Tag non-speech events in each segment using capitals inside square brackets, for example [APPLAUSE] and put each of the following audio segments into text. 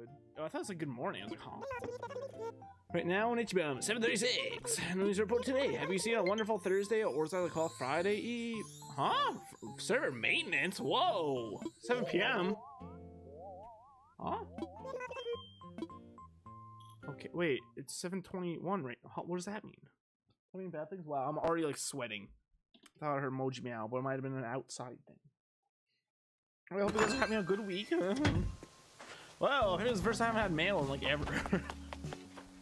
good. Oh, I thought it was like good morning. I was like, huh. Right now on HBO, 736. News report today. Have you seen a wonderful Thursday or is that called Friday Eve? Huh? Server maintenance? Whoa. 7 p.m. Huh? Okay, wait. It's 721 right huh, What does that mean? I mean bad things? Wow, I'm already like sweating. I thought I heard emoji meow, but it might have been an outside thing. I hope you guys are having a good week. [LAUGHS] well, here's the first time I've had mail in like ever. [LAUGHS]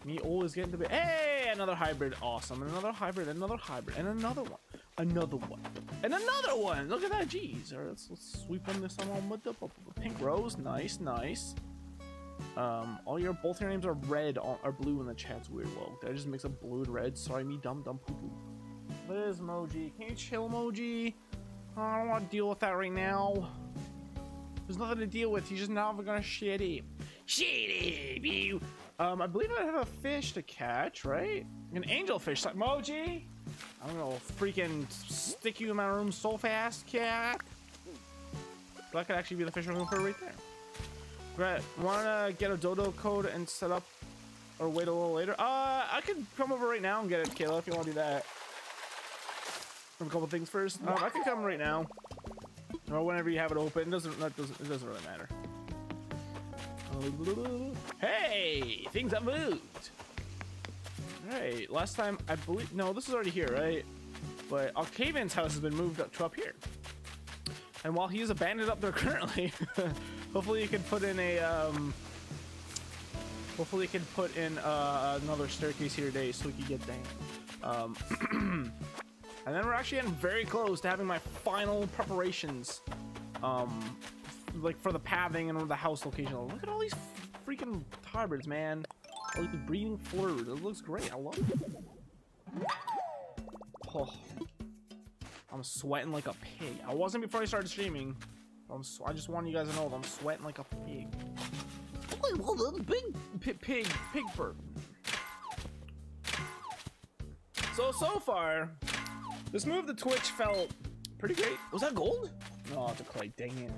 Me always getting to be. Hey, another hybrid. Awesome. And another hybrid, another hybrid, and another one. Another one. And another one. Look at that. Jeez. All right, let's, let's sweep on this one with the pink rose. Nice, nice. Um, all your both your names are red or blue in the chat's weird. I just mix up blue and red? Sorry, me dumb dumb poo poo. Liz emoji. Can you chill emoji? I don't want to deal with that right now. There's nothing to deal with. He's just never gonna shit it. Shit it, you. Um, I believe I have a fish to catch, right? An angelfish. Emoji. I'm gonna freaking stick you in my room so fast, cat. That could actually be the fish I'm looking for right there. Brett, wanna get a dodo code and set up or wait a little later? Uh, I could come over right now and get it, Kayla, if you want to do that. A couple things first. Um, I can come right now or whenever you have it open. It doesn't that doesn't it doesn't really matter. Hey, things have moved. All right, last time I believe no, this is already here, right? But Octavian's house has been moved up to up here. And while he is abandoned up there [LAUGHS] currently, hopefully you can put in a um, hopefully you can put in uh, another staircase here today so we can get there. Um, [CLEARS THROAT] And then we're actually getting very close to having my final preparations, um, like for the pathing and the house location. Look at all these freaking hybrids, man. Like the breeding flirt. It looks great. I love it. Oh, I'm sweating like a pig. I wasn't before I started streaming. I'm I just want you guys to know that I'm sweating like a pig. Big pig, pig, bird. So, so far, this move to Twitch felt pretty great. Was that gold? Oh, it's a clay. Dang it.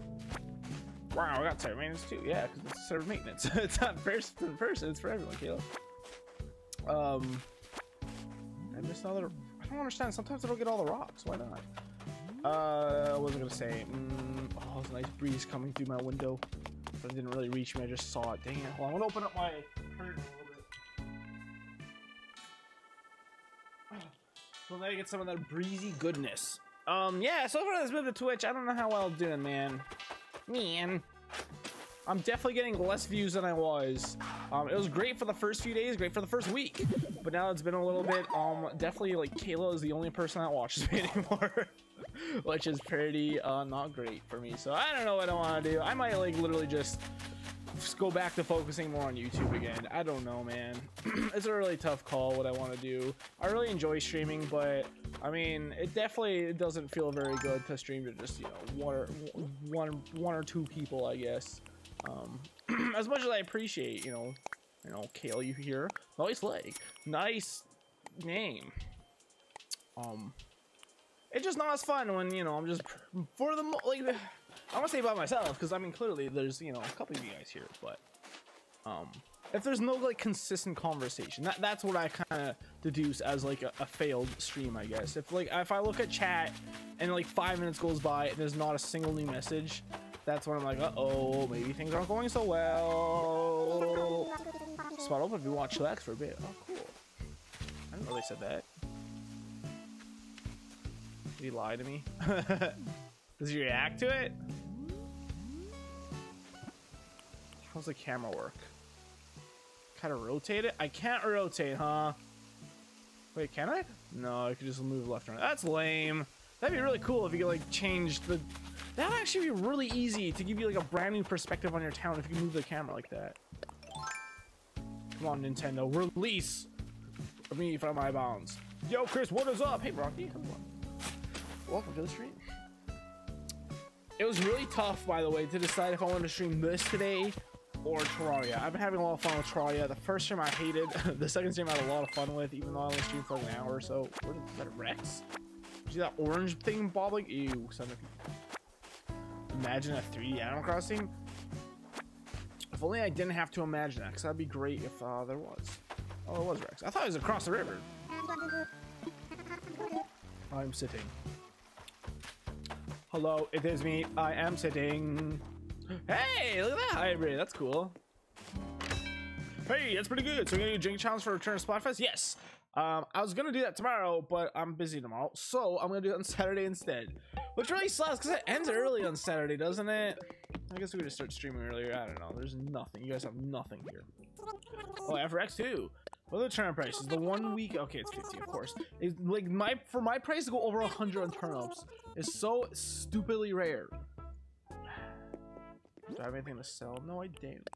Wow, I got server maintenance too. Yeah, because it's server maintenance. [LAUGHS] it's not first in person. It's for everyone, Caleb. Um, I missed another. I don't understand. Sometimes I don't get all the rocks. Why not? Uh, what was I gonna say? Mm, oh, it's a nice breeze coming through my window, but it didn't really reach me. I just saw it. Dang it! Hold on, I'm gonna open up my curtain. So now you get some of that breezy goodness. Um, yeah, so far this move to Twitch, I don't know how well I'm doing, man. Man. I'm definitely getting less views than I was. Um, it was great for the first few days, great for the first week. But now it's been a little bit, um, definitely like Kayla is the only person that watches [LAUGHS] me anymore. [LAUGHS] which is pretty, uh, not great for me. So I don't know what I want to do. I might like literally just just go back to focusing more on YouTube again. I don't know, man. [CLEARS THROAT] it's a really tough call what I want to do. I really enjoy streaming, but I mean, it definitely doesn't feel very good to stream to just, you know, one or, one, one or two people, I guess. Um, [CLEARS THROAT] as much as I appreciate, you know, you know, Kale, you here. Nice leg. Nice name. Um, it's just not as fun when, you know, I'm just, for the, like, I want to say by myself because I mean clearly there's you know a couple of you guys here, but um, if there's no like consistent conversation, that that's what I kind of deduce as like a, a, failed stream, I guess. If like if I look at chat and like five minutes goes by and there's not a single new message, that's when I'm like, uh oh, maybe things aren't going so well. Spot open if you want chillax for a bit. Oh, cool. I didn't know they said that. Did he lie to me? [LAUGHS] Does he react to it? How's the camera work? Kind of rotate it? I can't rotate, huh? Wait, can I? No, I could just move left and right. That's lame. That'd be really cool if you could like change the... That'd actually be really easy to give you like a brand new perspective on your town if you move the camera like that. Come on, Nintendo. Release me from my bounds. Yo, Chris, what is up? Hey, Rocky. Welcome to the stream. It was really tough, by the way, to decide if I wanted to stream this today or Terraria. I've been having a lot of fun with Terraria. The first stream I hated. [LAUGHS] the second stream I had a lot of fun with, even though I only streamed for like an hour or so. What is that, Rex? See that orange thing bobbling? Ew, son of... Imagine a 3D Animal Crossing. If only I didn't have to imagine that, because that'd be great if uh, there was. Oh, it was Rex. I thought it was across the river. [LAUGHS] I'm sitting. Hello, it is me. I am sitting. Hey, look at that hybrid. That's cool. Hey, that's pretty good. So we're gonna do drink challenge for Return to Splatfest? Yes. Um, I was gonna do that tomorrow, but I'm busy tomorrow, so I'm gonna do it on Saturday instead. Which really sucks because it ends early on Saturday, doesn't it? I guess we just start streaming earlier. I don't know. There's nothing. You guys have nothing here. Oh, FRX too. What are the turn prices? The one week. Okay, it's 50, of course. It's like my for my price to go over 100 on turnips is so stupidly rare. Do I have anything to sell? No, I don't.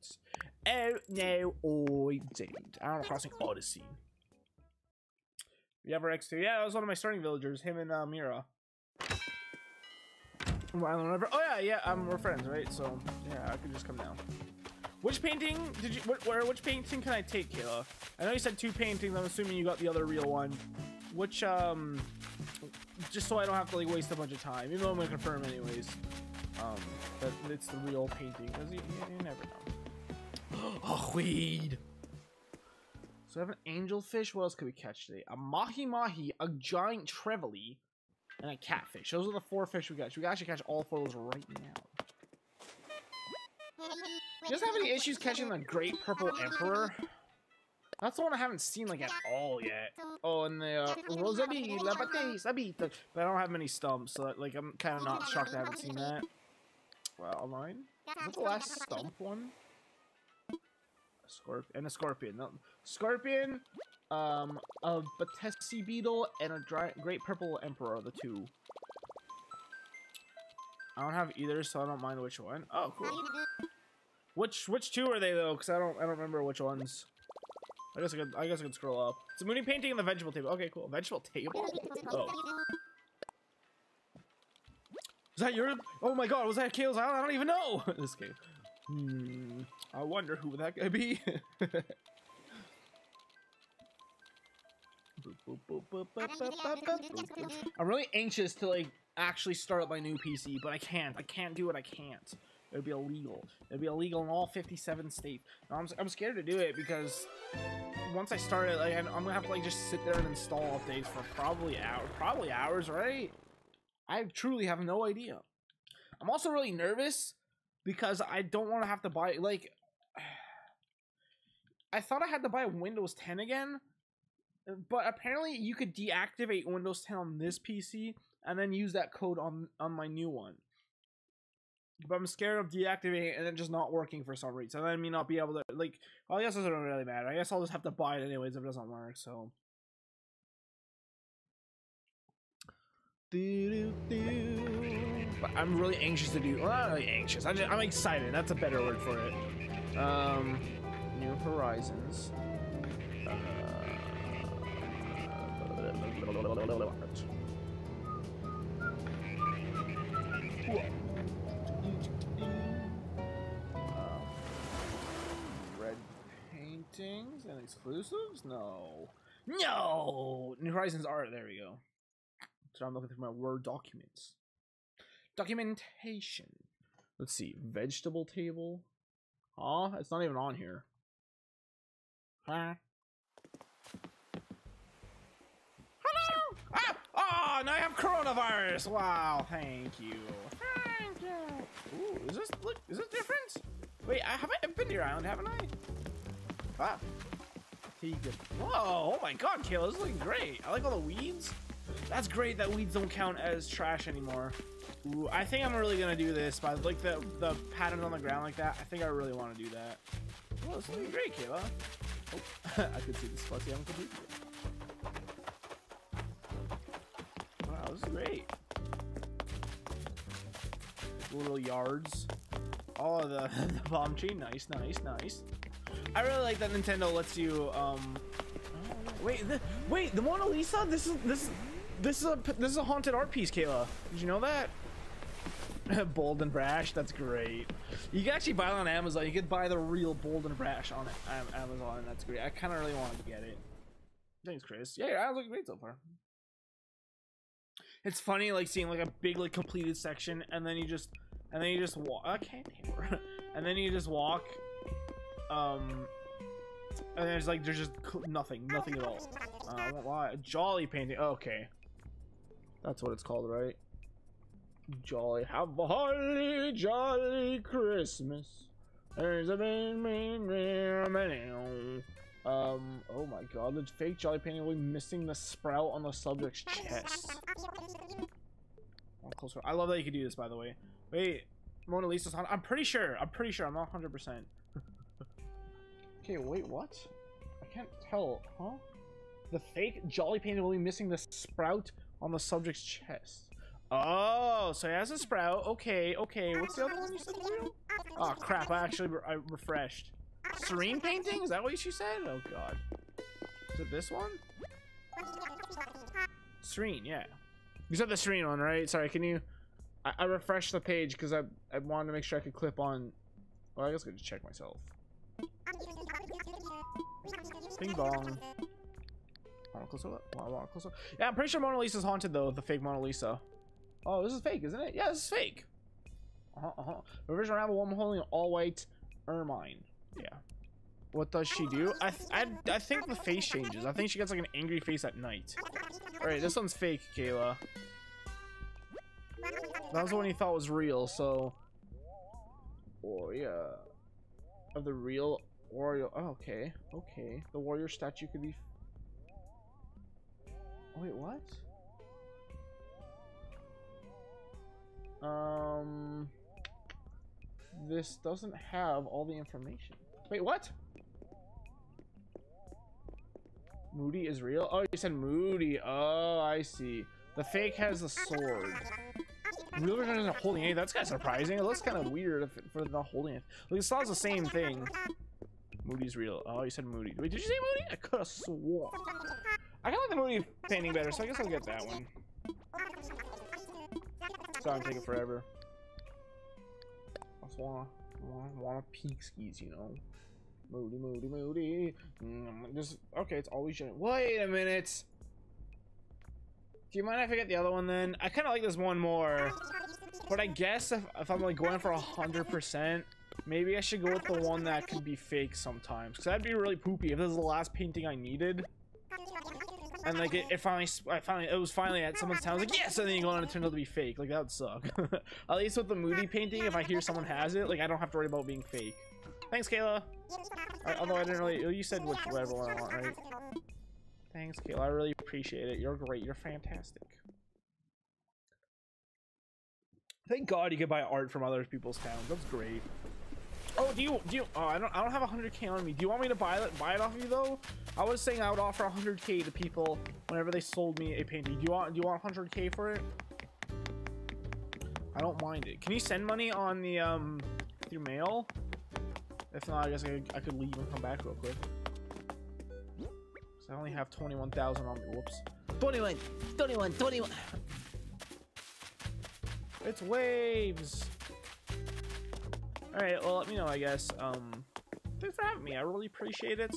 Oh no, I don't. Animal Crossing Odyssey. We have our X2? Yeah, that was one of my starting villagers. Him and uh, Mira. Oh yeah, yeah. Um, we're friends, right? So yeah, I could just come down. Which painting did you? What, where? Which painting can I take, Kayla? I know you said two paintings. I'm assuming you got the other real one. Which um, just so I don't have to like waste a bunch of time. Even though I'm gonna confirm anyways. Um, that it's the real painting because you, you, you never know. [GASPS] oh, weed. So I have an angelfish. What else could we catch today? A mahi mahi, a giant trevally, and a catfish. Those are the four fish we got. We can actually catch all four of those right now. [LAUGHS] Do you have any issues catching the Great Purple Emperor? That's the one I haven't seen like at all yet. Oh, and the uh, Rosalie, la pate, sabita. But I don't have many stumps, so like I'm kind of not shocked I haven't seen that. Well, online. Is that the last stump one? A scorpion and a scorpion. No, scorpion, um, a Batesi beetle, and a dry, great purple emperor. are The two. I don't have either, so I don't mind which one. Oh, cool. Which which two are they though? Because I don't I don't remember which ones. I guess I could I guess I could scroll up. It's a moody painting in the vegetable table. Okay, cool. Vegetable table. Oh. Was that your? Oh my God! Was that Kale's Island? I don't even know. [LAUGHS] this game. Hmm. I wonder who that could be. I'm really anxious to like actually start up my new PC, but I can't. I can't do it. I can't. It would be illegal. It would be illegal in all 57 states. I'm, I'm scared to do it because once I start it, like, I'm gonna have to like just sit there and install updates for probably hours, probably hours, right? I truly have no idea. I'm also really nervous because I don't want to have to buy like. [SIGHS] I thought I had to buy Windows 10 again, but apparently you could deactivate Windows 10 on this PC and then use that code on on my new one. But I'm scared of deactivating and then just not working for some reason. And then me not be able to like. Well, I guess it doesn't really matter. I guess I'll just have to buy it anyways if it doesn't work. So. But I'm really anxious to do. Well, not really anxious. I'm, just, I'm excited. That's a better word for it. Um, New Horizons. Uh, red paintings and exclusives? No. No! New Horizons art. There we go. So I'm looking through my Word documents. Documentation. Let's see. Vegetable table. Huh? It's not even on here. Huh? Hello! Ah! Oh, now I have coronavirus! Wow, thank you. Thank you. Ooh, is this look is this different? Wait, I have I been to your island, haven't I? Ah. Whoa, oh my god, Kayla, this is looking great. I like all the weeds. That's great that weeds don't count as trash anymore. Ooh, I think I'm really gonna do this by like the the patterns on the ground like that. I think I really want to do that. Oh, this is looking great, Kayla. Oh, [LAUGHS] I could see the spots you haven't completed is great. Little yards. Oh, the, [LAUGHS] the bomb tree. Nice, nice, nice. I really like that Nintendo lets you. Um, wait, the, wait, the Mona Lisa. This is this this is a this is a haunted art piece, Kayla. Did you know that? [LAUGHS] Bold and Brash, that's great. You can actually buy it on Amazon. You could buy the real Bold and Brash on Amazon, and that's great. I kind of really wanted to get it. Thanks, Chris. Yeah, I looking great so far. It's funny, like seeing like a big like completed section, and then you just, and then you just walk. Can't [LAUGHS] and then you just walk, Um, and there's like there's just nothing, nothing at all. Uh, why? Jolly painting. Okay, that's what it's called, right? Jolly, have a holly jolly Christmas. There's a man, man, man, man, um, oh my god, the fake Jolly painting will be missing the sprout on the subject's chest. closer. I love that you can do this, by the way. Wait, Mona Lisa's on. I'm pretty sure. I'm pretty sure. I'm not 100%. okay, wait, what? I can't tell. Huh? The fake Jolly painting will be missing the sprout on the subject's chest. Oh, so he has a sprout. Okay, okay. What's the other one you said? Oh, crap. I actually re I refreshed. Serene painting? Is that what she said? Oh, God. Is it this one? Serene, yeah. You said the Serene one, right? Sorry, can you... I, I refreshed the page because I, I wanted to make sure I could clip on... Well, I guess I could just check myself. Bing bong. Yeah, I'm pretty sure Mona Lisa's haunted, though, the fake Mona Lisa. Oh, this is fake, isn't it? Yeah, this is fake. Uh-huh, uh-huh. Revision around a woman holding an all-white ermine. Yeah. What does she do? I, I, I think the face changes. I think she gets like an angry face at night. Alright, this one's fake, Kayla. That was the one you thought was real, so... Warrior. Of the real warrior. Oh, okay. Okay. The warrior statue could be... Oh, wait, what? Um... This doesn't have all the information. Wait, what? Moody is real? Oh, you said Moody. Oh, I see. The fake has a sword. Real version isn't holding it. That's kind of surprising. It looks kind of weird if, for not holding it. Like, it sounds the same thing. Moody's real. Oh, you said Moody. Wait, did you say Moody? I could have sworn. I kind of like the Moody painting better, so I guess I'll get that one. Sorry, I'm taking forever. I just wanna, wanna, wanna peak skis, you know. Moody, moody, moody. Mm, just okay. It's always Wait a minute. Do you mind if I get the other one then? I kind of like this one more. But I guess if, if I'm like going for a hundred percent, maybe I should go with the one that could be fake sometimes. Cause that'd be really poopy if this is the last painting I needed. And like it, it finally, I finally, it was finally at someone's town. I was like, yes, and then you go on and it turned out to be fake. Like that would suck. [LAUGHS] at least with the Moody painting, if I hear someone has it, like I don't have to worry about being fake. Thanks, Kayla. Right, although I didn't really, you said which whatever I want, right? Thanks, Kayla. I really appreciate it. You're great. You're fantastic. Thank God you can buy art from other people's towns. That's great. Oh, do you do you? Oh, I don't. I don't have 100k on me. Do you want me to buy it? Buy it off of you though? I was saying I would offer 100k to people whenever they sold me a painting. Do you want? Do you want 100k for it? I don't mind it. Can you send money on the um through mail? If not, I guess I could, I could leave and come back real quick. I only have 21,000 on me. Whoops. 21, 21, 21. It's waves. All right, well, let me know, I guess. Um, thanks for having me. I really appreciate it.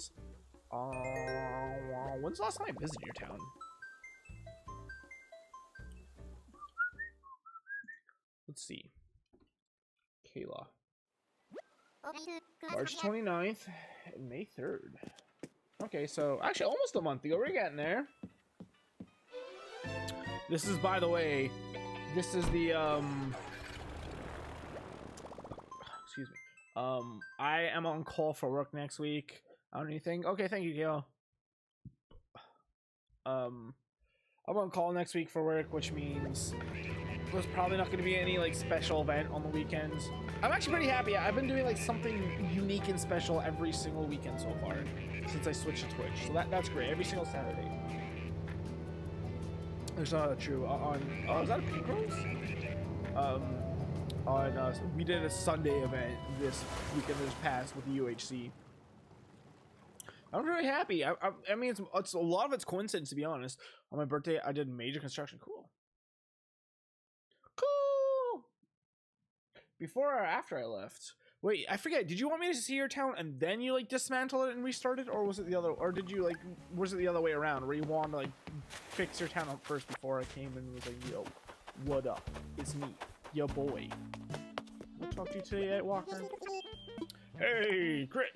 Uh, when's the last time I visited your town? Let's see. Kayla. March 29th and May 3rd. Okay, so actually almost a month ago. We're getting there. This is, by the way, this is the, um, excuse me. Um, I am on call for work next week. I don't anything. Okay, thank you, Gail. Um, I'm on call next week for work, which means there's probably not going to be any like special event on the weekends. I'm actually pretty happy. I've been doing like something unique and special every single weekend so far since I switched to Twitch. So that, that's great. Every single Saturday. There's not a true uh, on. Oh, is that a pink rose? Um, on uh, we did a Sunday event this weekend this past with the UHC. I'm very happy. I, I, I mean, it's, it's a lot of it's coincidence to be honest. On my birthday, I did major construction. Cool. Before or after I left? Wait, I forget. Did you want me to see your town and then you like dismantle it and restart it, or was it the other? Or did you like? Was it the other way around, where you wanted to like fix your town up first before I came and was like, "Yo, what up? It's me, your boy." I'll talk to you today, Ed Walker. Hey, Chris.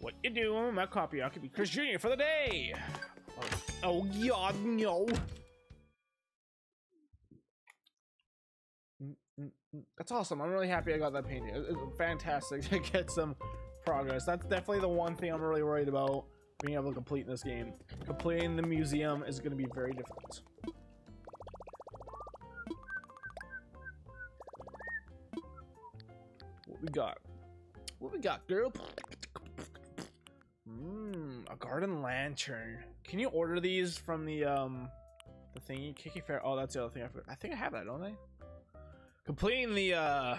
What you doing? My copy. I could be Chris Jr. for the day. Oh, oh God, no. That's awesome. I'm really happy I got that painting. It's fantastic [LAUGHS] to get some progress. That's definitely the one thing I'm really worried about being able to complete in this game. Completing the museum is going to be very difficult. What we got? What we got, girl? Mmm, a garden lantern. Can you order these from the um the thingy? K.K. Faire. Oh, that's the other thing I forgot. I think I have that, don't I? Completing the uh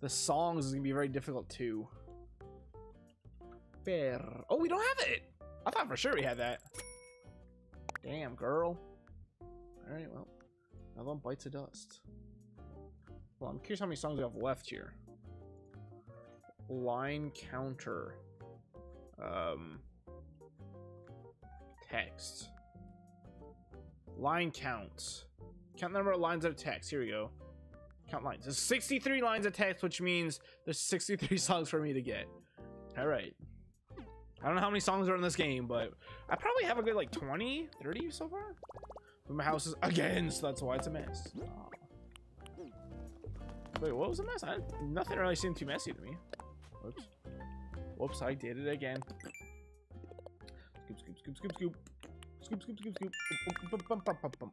the songs is gonna be very difficult too. Fair. Oh, we don't have it. I thought for sure we had that. Damn, girl. All right, well, another one bites of dust. Well, I'm curious how many songs we have left here. Line counter. Um, text. Line counts. Count the number of lines of text. Here we go. Count lines. There's 63 lines of text, which means there's 63 [LAUGHS] songs for me to get. All right. I don't know how many songs are in this game, but I probably have a good like 20, 30 so far. But my house is again, so that's why it's a mess. Oh. Wait, what was the mess? I, nothing really seemed too messy to me. Whoops. Whoops, I did it again. Scoop, scoop, scoop, scoop, scoop. Scoop, scoop, scoop, scoop.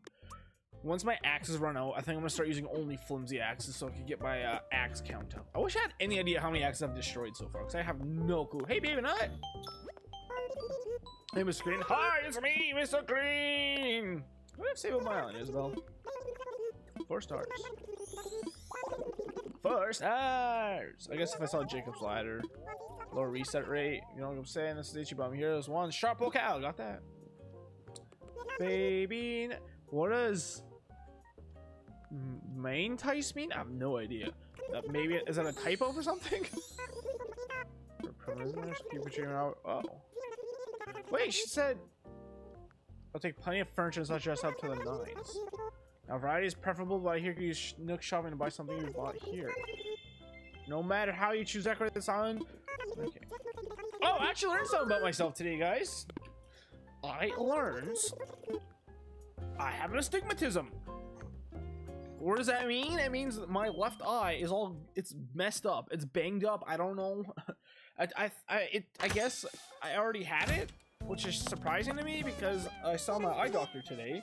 Once my axes run out, I think I'm gonna start using only flimsy axes so I can get my uh, axe count up. I wish I had any idea how many axes I've destroyed so far, because I have no clue. Hey, baby nut! Hey, Mr. Green. Hi, it's me, Mr. Green! What did I say about my island, Isabelle? Four stars. Four stars! I guess if I saw Jacob's Ladder, lower reset rate, you know what I'm saying? This is Ichiban here. There's one sharp locale. Got that. Baby. What does main tice mean? I have no idea. Uh, maybe is that a typo for something? Oh. [LAUGHS] Wait, she said I'll take plenty of furniture and such dress up to the nines. Now variety is preferable, but I hear you use Nook shopping to buy something you bought here. No matter how you choose to decorate this island. Okay. Oh, I actually learned something about myself today, guys. I learned I have an astigmatism. What does that mean? It means my left eye is all it's messed up. It's banged up. I don't know. [LAUGHS] I I I, it, I guess I already had it, which is surprising to me because I saw my eye doctor today,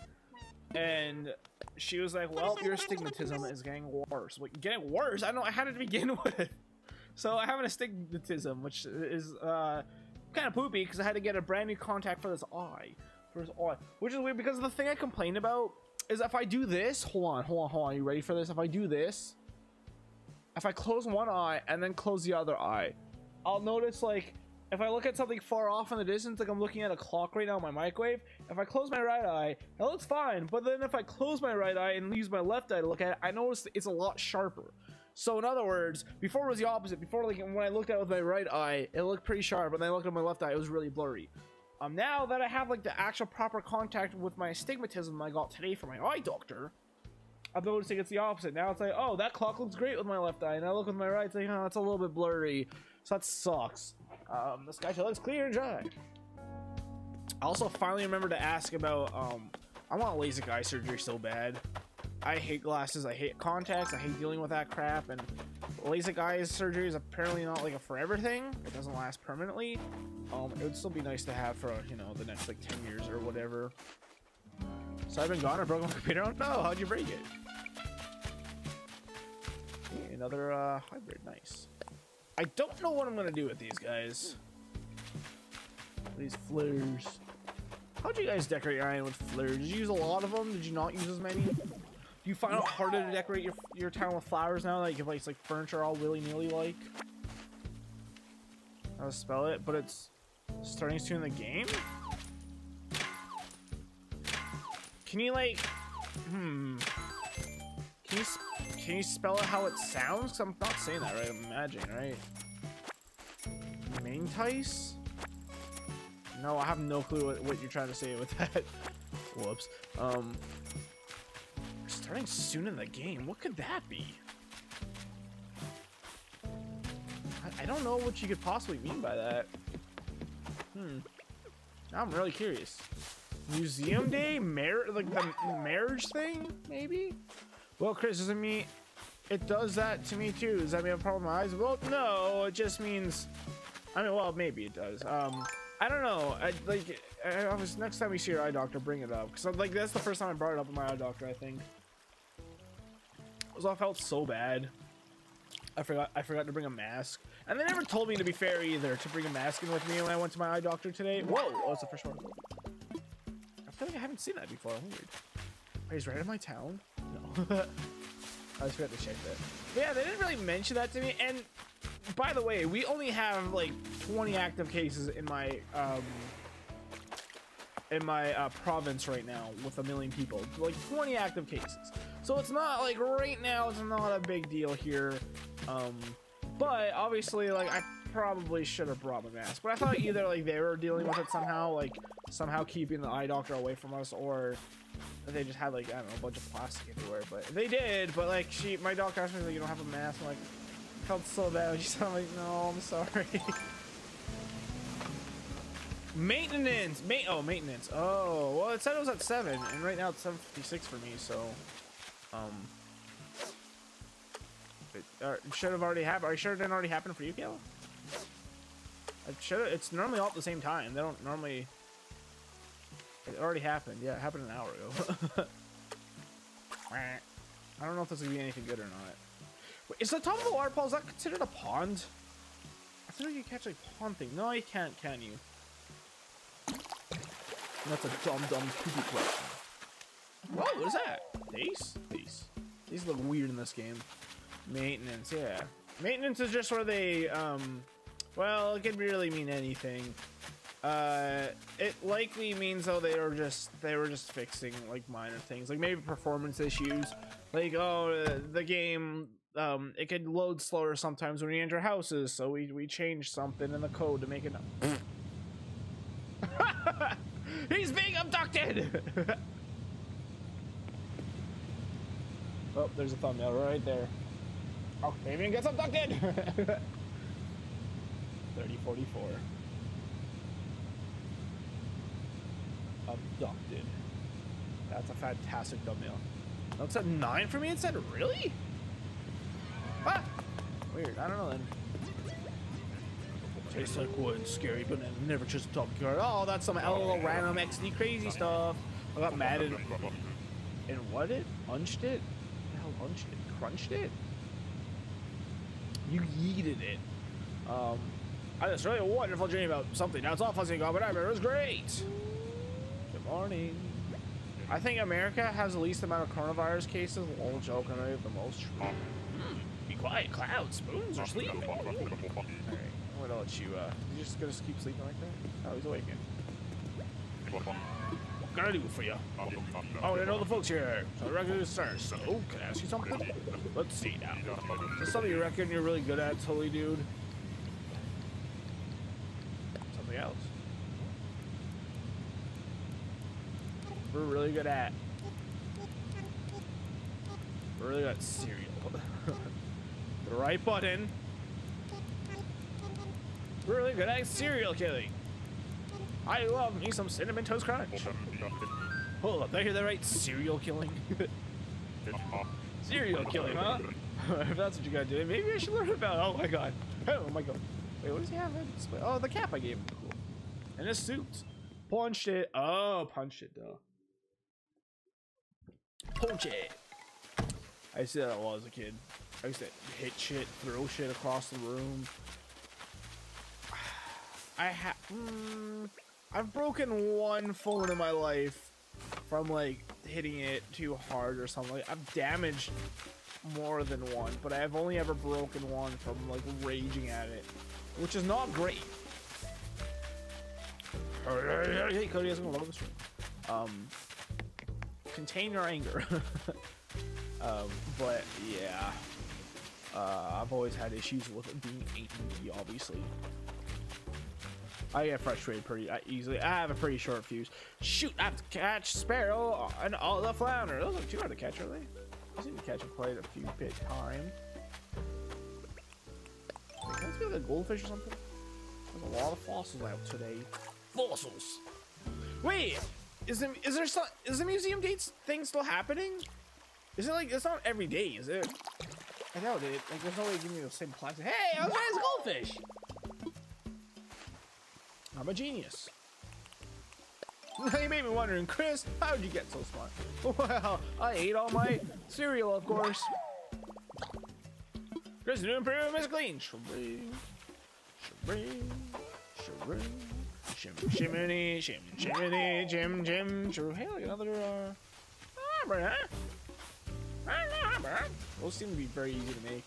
and she was like, "Well, your astigmatism is getting worse." Like getting worse? I don't know. I had it to begin [LAUGHS] with, so I have an astigmatism, which is uh, kind of poopy because I had to get a brand new contact for this eye for his eye, which is weird because the thing I complained about is if I do this, hold on, hold on, hold on, you ready for this? If I do this, if I close one eye and then close the other eye, I'll notice like if I look at something far off in the distance, like I'm looking at a clock right now in my microwave, if I close my right eye, it looks fine. But then if I close my right eye and use my left eye to look at it, I notice it's a lot sharper. So in other words, before it was the opposite. Before like when I looked at it with my right eye, it looked pretty sharp, and then I looked at my left eye, it was really blurry. Um, now that I have like the actual proper contact with my astigmatism I got today from my eye doctor, I'm noticing it's the opposite. Now it's like, oh, that clock looks great with my left eye, and I look with my right, it's like, oh, it's a little bit blurry. So that sucks. Um, the sky looks clear and dry. I also finally remember to ask about, um, I want LASIK eye surgery so bad. I hate glasses, I hate contacts, I hate dealing with that crap, and LASIK eye surgery is apparently not like a forever thing. It doesn't last permanently. Um, it would still be nice to have for, you know, the next like 10 years or whatever. So I've been gone I broke my computer. Oh no, how'd you break it? Okay, another uh, hybrid, nice. I don't know what I'm gonna do with these guys. These flares. How'd you guys decorate your island with flares? Did you use a lot of them? Did you not use as many? Do you find it harder to decorate your your town with flowers now that you can place like furniture all willy nilly like? How to spell it, but it's starting soon in the game. Can you like, hmm? Can you can you spell it how it sounds? I'm not saying that right. I'm imagining right. Maintice? No, I have no clue what, what you're trying to say with that. [LAUGHS] Whoops. Um, Starting soon in the game. What could that be? I, I don't know what you could possibly mean by that. Hmm. I'm really curious. Museum day? Mar like the marriage thing? Maybe? Well, Chris, doesn't mean it does that to me too. Does that mean a problem with my eyes? Well, no, it just means I mean, well, maybe it does. Um, I don't know. I like. I, I was next time we see your eye doctor, bring it up because like that's the first time I brought it up with my eye doctor. I think. Because I felt so bad. I forgot. I forgot to bring a mask, and they never told me to be fair either to bring a mask in with me when I went to my eye doctor today. Whoa! Oh, it's the first one. I feel like I haven't seen that before. Weird. Wait, is right in my town? No. [LAUGHS] I just forgot to check that. But yeah, they didn't really mention that to me, and by the way, we only have like 20 active cases in my um, in my uh, province right now with a million people. Like 20 active cases. So it's not like right now. It's not a big deal here. Um, but obviously, like I probably should have brought a mask. But I thought either like they were dealing with it somehow, like somehow keeping the eye doctor away from us, or they just had like I don't know a bunch of plastic everywhere. But they did. But like she, my doctor asked me like, you don't have a mask. I'm like felt so bad. [LAUGHS] She said, like, no, I'm sorry. [LAUGHS] maintenance. Ma oh, maintenance. Oh, well, it said it was at 7, and right now it's 7.56 for me, so... Um... It, uh, it should have already happened. Are you sure it didn't already happen for you, Kayla? It should It's normally all at the same time. They don't normally... It already happened. Yeah, it happened an hour ago. [LAUGHS] I don't know if this to be anything good or not. Wait, is the top of the waterfall, is that considered a pond? I feel like you catch a pond thing. No, you can't, can you? That's a dumb, dumb, stupid question. Whoa, what is that? These? These. These look weird in this game. Maintenance, yeah. Maintenance is just where they, um, well, it could really mean anything. Uh, it likely means though they were just they were just fixing like minor things, like maybe performance issues, like oh uh, the game um, it could load slower sometimes when you enter houses, so we, we changed something in the code to make it [LAUGHS] He's being abducted! [LAUGHS] oh, there's a thumbnail right there. Oh, Fabian gets abducted! [LAUGHS] 3044. Abducted. That's a fantastic thumbnail. That said 9 for me? It said, really? Ah! Weird. I don't know then. Tastes like wood, and scary, but never just a top card. Oh, that's some LOL random XD crazy stuff. I got mad at and what it? Unched it? the hell unched it? Crunched it? You yeeted it. Um, I just really a wonderful dream about something. Now it's all fuzzy and gone, but I remember It was great. Good morning. I think America has the least amount of coronavirus cases. Lol joke, I have the most Be quiet clouds. Spoons are sleeping. Let you, uh, you just gonna keep sleeping like that? Oh, he's awake again. What can I do for you? Oh, I know the folks here. So I reckon it's start. So, can I ask you something? Let's see now. Is this something you reckon you're really good at, totally, dude? Something else. We're really good at. We're really good at cereal. [LAUGHS] The right button. Really good at cereal killing. I love me some Cinnamon Toast Crunch. Hold up, did I hear that right? Cereal killing? [LAUGHS] cereal killing, huh? [LAUGHS] if that's what you gotta do, maybe I should learn about Oh my god. [LAUGHS] Oh my god. Wait, what does he have? Oh, the cap I gave him. Cool. And his suit. Punched it. Oh, punched it, though. Punch it. I used to do that a lot as a kid. I used to hit shit, throw shit across the room. I have. Mm, I've broken one phone in my life from like hitting it too hard or something. Like, I've damaged more than one, but I've only ever broken one from like raging at it, which is not great. Hey, Cody, I'm gonna love this. Um, contain your anger. [LAUGHS] um, but yeah. Uh, I've always had issues with being ADD, obviously. I get frustrated pretty uh, easily. I have a pretty short fuse. Shoot, I have to catch Sparrow and all the flounder. Those are too hard to catch, are they? I seem to catch quite a few bit time. must be like a goldfish or something. There's a lot of fossils out today. Fossils. Wait, is the is there some is the museum dates thing still happening? Is it like it's not every day, is it? I doubt it. Like there's no way to give me the same plaque. Hey, I was a goldfish. I'm a genius. Now [LAUGHS] you made me wondering, Chris, how'd you get so smart? [LAUGHS] Well, I ate all my cereal, of course. Chris, new imperium is clean. Shring, shring, shring, shim, shimmy, shim, shimmy, jim, jim, true. Hey, look, another, uh, ah, those seem to be very easy to make.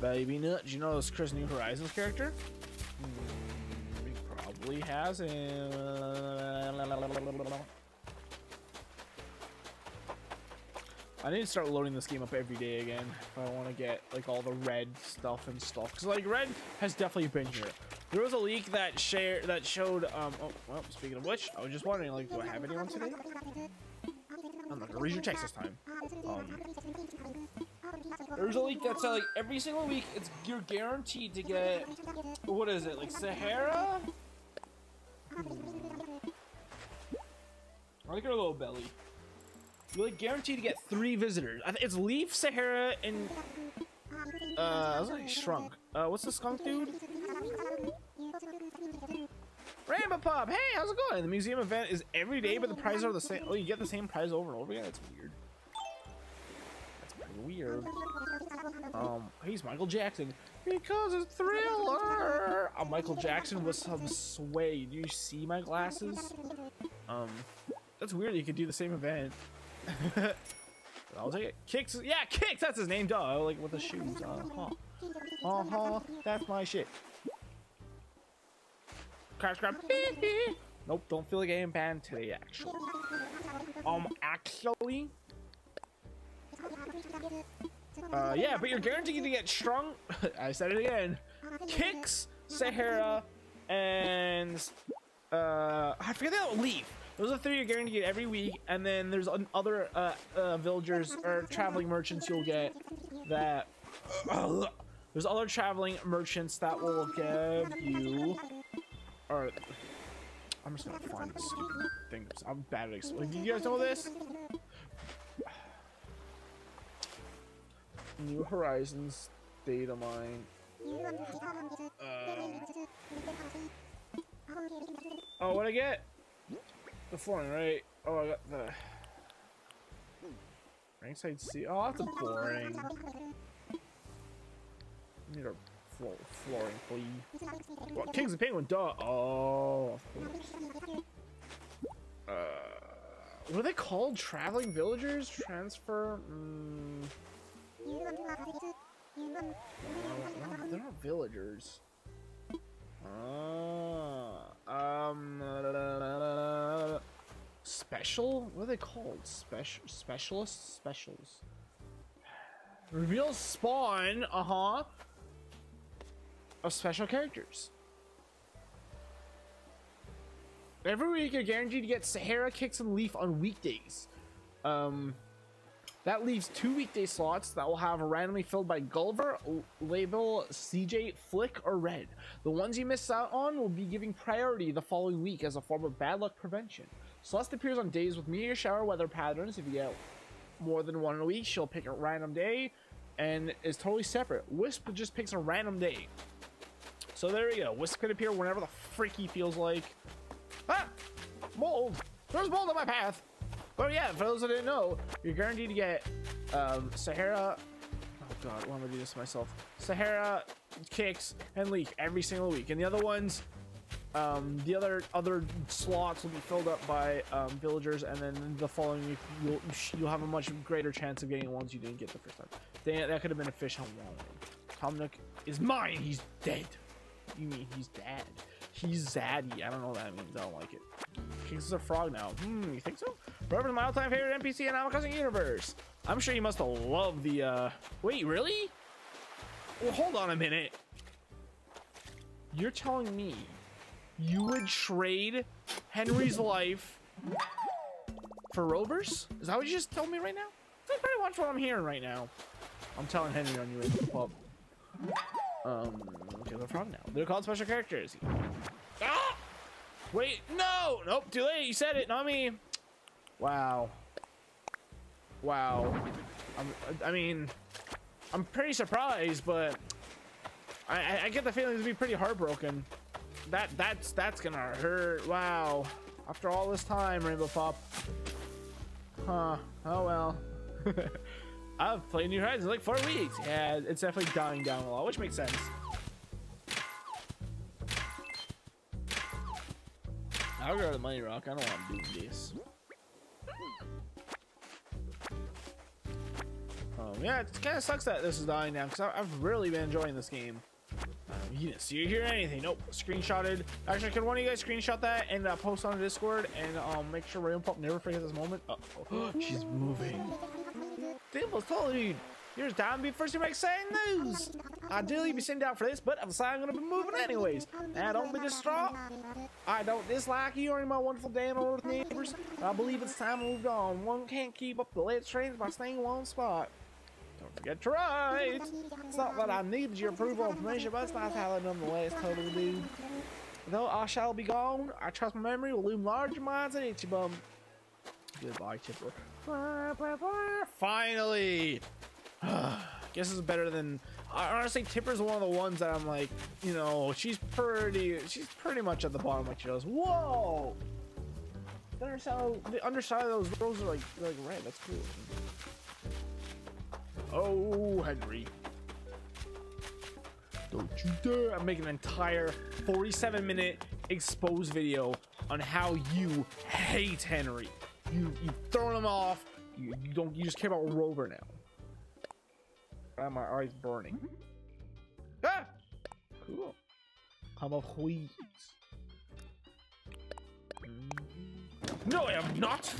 Baby Nut, do you know this Chris New Horizons character? Mm, probably has him. I need to start loading this game up every day again if I want to get like all the Redd stuff and stuff. Cause like Redd has definitely been here. There was a leak that share that showed. Um. Oh, well, speaking of which, I was just wondering, like, do I have anyone today? I'm not gonna read your text this time. Um, there's a leak that said like every single week it's you're guaranteed to get what is it like Sahara? I like her little belly. You're like guaranteed to get three visitors. It's Leif, Sahara, and uh, I was like shrunk. Uh, what's the skunk dude? Rainbow Pop, hey, how's it going? The museum event is every day, but the prizes are the same. Oh, you get the same prize over and over again? That's weird. That's weird. Um, he's Michael Jackson. Because it's Thriller! Uh, Michael Jackson with some sway. Do you see my glasses? Um, that's weird you could do the same event. [LAUGHS] I'll take it. Kicks, yeah, Kicks, that's his name, duh. Like with the shoes. Uh-huh. Uh-huh, that's my shit. Crash grab. [LAUGHS] nope, don't feel like getting banned today, actually. Um, actually... Uh, yeah, but you're guaranteed to get strong. [LAUGHS] I said it again. Kicks, Sahara, and uh, I forget that Leif. Those are three you're guaranteed every week, and then there's other uh, uh, villagers or traveling merchants you'll get that. Uh, there's other traveling merchants that will give you Alright. I'm just gonna find this stupid thing. I'm bad at explaining. You guys know this? New Horizons data mine. Uh, oh, what I get? The flooring, right? Oh, I got the ringside seat. Oh, that's a boring. I need a floor, flooring, please. What? Kings of Penguin, duh. Oh. Uh, what are they called? Traveling villagers? Transfer? Mm. They're not villagers. Ah, um, special? What are they called? Special specialists? Specials. Reveal spawn. Uh huh of special characters. Every week, you're guaranteed to get Sahara, Kicks, and Leif on weekdays. Um, that leaves two weekday slots that will have randomly filled by Gulliver, label CJ, Flick, or Redd. The ones you miss out on will be giving priority the following week as a form of bad luck prevention. Celeste appears on days with meteor shower weather patterns. If you get more than one in a week, she'll pick a random day and is totally separate. Wisp just picks a random day. So there you go. Wisp can appear whenever the freak he feels like. Ah! Mold! There's mold on my path! But yeah, for those that didn't know, you're guaranteed to get um, Sahara. Oh god, why am I doing this to myself? Sahara, Kicks, and Leif every single week. And the other ones, um, the other other slots will be filled up by um, villagers, and then the following week you'll you'll have a much greater chance of getting the ones you didn't get the first time. Dang, that could have been a fish on wall. Tom Nook is mine. He's dead. You mean he's dead? He's zaddy. I don't know what that means. I don't like it. King's a frog now. Hmm, you think so? Whoever's my all-time favorite NPC in Crossing universe. I'm sure you must have loved the, uh... Wait, really? Well, hold on a minute. You're telling me you would trade Henry's life for Rovers? Is that what you just told me right now? That's pretty much what I'm hearing right now. I'm telling Henry on you in. Um, they're now. They're called special characters. Ah! Wait, no! Nope, too late. You said it, not me. Wow. Wow. I'm, I mean, I'm pretty surprised, but I, I get the feeling to be pretty heartbroken. That that's that's gonna hurt. Wow. After all this time, Rainbow Pop. Huh. Oh well. [LAUGHS] I've played New Horizons like four weeks. Yeah, it's definitely dying down a lot, which makes sense. I'll go the money rock. I don't want to do this. Um, yeah, it kind of sucks that this is dying down because I've really been enjoying this game. Um, you didn't see or hear anything. Nope. Screenshotted. Actually, can one of you guys screenshot that and uh, post on Discord and um, make sure Rainbow Pop never forgets this moment? Uh oh, [GASPS] she's moving. Told you. Here's time to be first to make exciting news. Ideally, you'd be sitting out for this, but I'm decided I'm gonna be moving anyways. Now, don't be distraught. I don't dislike you or any of my wonderful damn Earth neighbors. I believe it's time to move on. One can't keep up the latest trends by staying in one spot. Don't forget to write. It's not that I needed your approval or permission, but it's nice have it nonetheless, totally dude. Though I shall be gone, I trust my memory will loom large in minds at Bum. Goodbye, Chipper. Finally! [SIGHS] Guess it's better than. Honestly, Tipper's one of the ones that I'm like, you know, she's pretty. She's pretty much at the bottom. Like she goes, whoa. The underside, the underside of those rolls are like like red. That's cool. Oh, Henry. Don't you dare! I'm making an entire 47 minute expose video on how you hate Henry. You you throwing him off. You, you don't. You just care about Rover now. Ah, my eyes burning. Ah! Cool. Come on, please. No, I am not.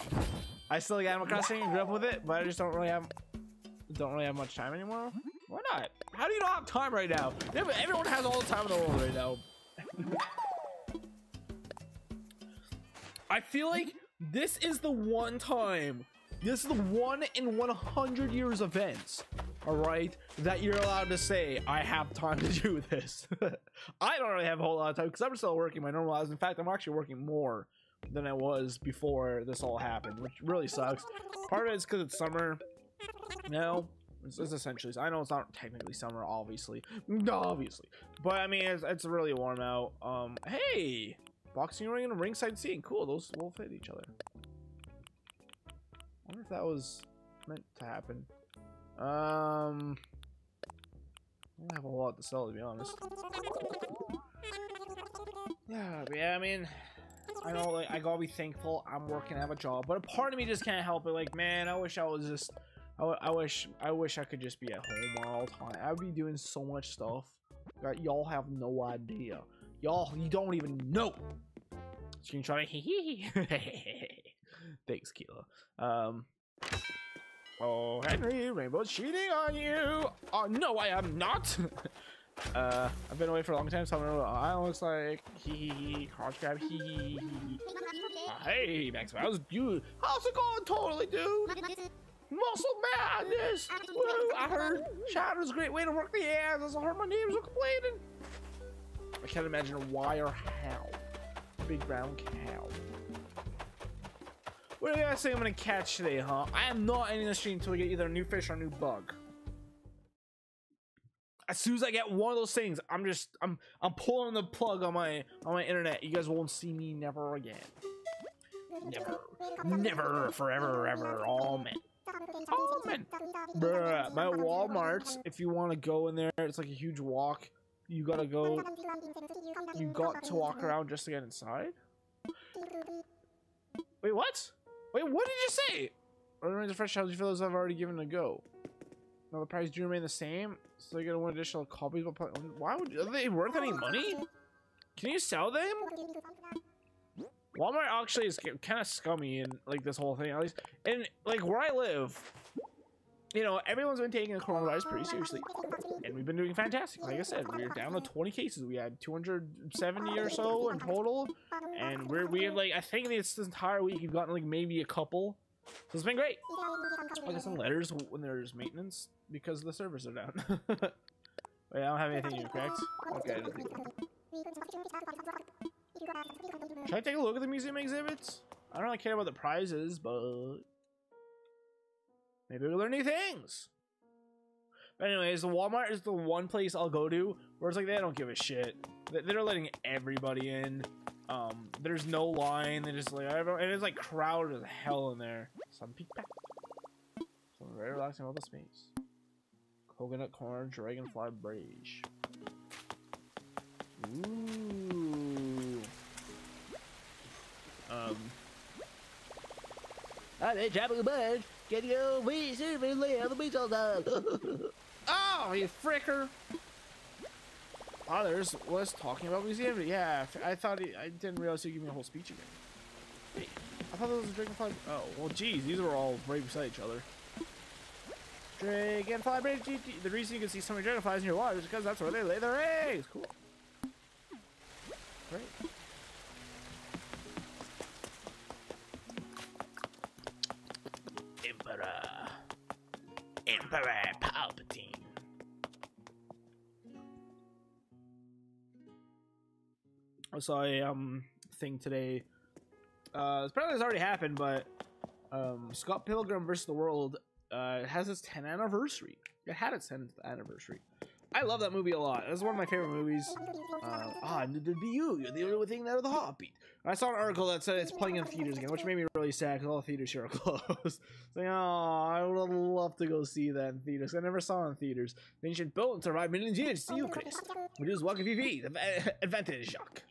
[LAUGHS] I still like Animal Crossing, grew up with it, but I just don't really have don't really have much time anymore. Why not? How do you not have time right now? Yeah, everyone has all the time in the world right now. [LAUGHS] I feel like this is the one time this is the one in 100 years events, all right, that you're allowed to say, I have time to do this. [LAUGHS] I don't really have a whole lot of time because I'm still working my normal hours. In fact, I'm actually working more than I was before this all happened, which really sucks. Part of it is because it's summer. No, it's, it's essentially. I know it's not technically summer, obviously, No, obviously, but I mean it's, it's really warm out. Um, hey, boxing ring and ringside seating, cool. Those will fit each other wonder if that was meant to happen. Um, I don't have a lot to sell, to be honest. Yeah, yeah, I mean, I know, like, I gotta be thankful I'm working, I have a job, but a part of me just can't help it. Like, man, I wish I was just, I, I wish, I wish I could just be at home all the time. I would be doing so much stuff that y'all have no idea. Y'all, you don't even know. Screenshot, [LAUGHS] hee Thanks, Keela. Um. Oh, Henry, Rainbow's cheating on you. Oh, no, I am not. [LAUGHS] uh, I've been away for a long time, so I don't looks like. Hee hee hee. Crotch grab. Hee hee hee. Uh, hey, Max How's you? How's it going? Totally, dude. Muscle madness. Woo, I heard Shadow's a great way to work the ass. I heard my neighbors were complaining. I can't imagine why or how. Big brown cow. What do you guys think I'm gonna catch today, huh? I am not ending the stream until we get either a new fish or a new bug. As soon as I get one of those things, I'm just I'm I'm pulling the plug on my on my internet. You guys won't see me never again. Never. Never forever ever. All men. All men. Bruh. My Walmart, if you want to go in there, it's like a huge walk. You gotta go you got to walk around just to get inside? Wait, what? Wait, what did you say? Ordering the fresh challenges for those I've already given a go. Now the price do remain the same, so they get one additional copies. Um, why would are they worth any money? Can you sell them? Walmart actually is kind of scummy in like this whole thing, at least. And like where I live, you know, everyone's been taking the coronavirus pretty oh, seriously, and we've been doing fantastic. Like I said, we're down to 20 cases. We had 270 or so in total, and we're we have like I think this, entire week we've gotten like maybe a couple. So it's been great. I get some letters when there's maintenance because the servers are down. [LAUGHS] Wait, I don't have anything here, correct? Okay. I don't think- Can I take a look at the museum exhibits? I don't really care about the prizes, but maybe we'll learn new things. But anyways, the Walmart is the one place I'll go to where it's like they don't give a shit. They- They're letting everybody in. Um, there's no line. They just like and it's like crowded as hell in there. Some peek back. Something very relaxing about the space. Coconut corn, dragonfly brage. Ooh. Um. Ah, they dropping a way, survey, lay on the beach all time. [LAUGHS] Oh, you fricker! There's was talking about museum. Yeah, I thought he, I didn't realize he'd give me a whole speech again. Wait, I thought that was dragonfly. Oh, well, geez, these are all right beside each other. Dragonfly bridge. The reason you can see so many dragonflies in your water is because that's where they lay their eggs. Cool. Great. Emperor Palpatine. I saw a um thing today. Uh, apparently it's already happened, but um, Scott Pilgrim vs. the World uh, has its 10th anniversary. It had its 10th anniversary. I love that movie a lot. It's one of my favorite movies. Uh, ah, it'd be you. You're the only thing out of the heartbeat. I saw an article that said it's playing in theaters again, which made me really sad because all the theaters here are [LAUGHS] closed. like, oh, I would love to go see that in theaters. I never saw it in theaters. The ancient built and survived millions of years. See you, Chris. We use Walk VV. The advantage, [LAUGHS] Jacques.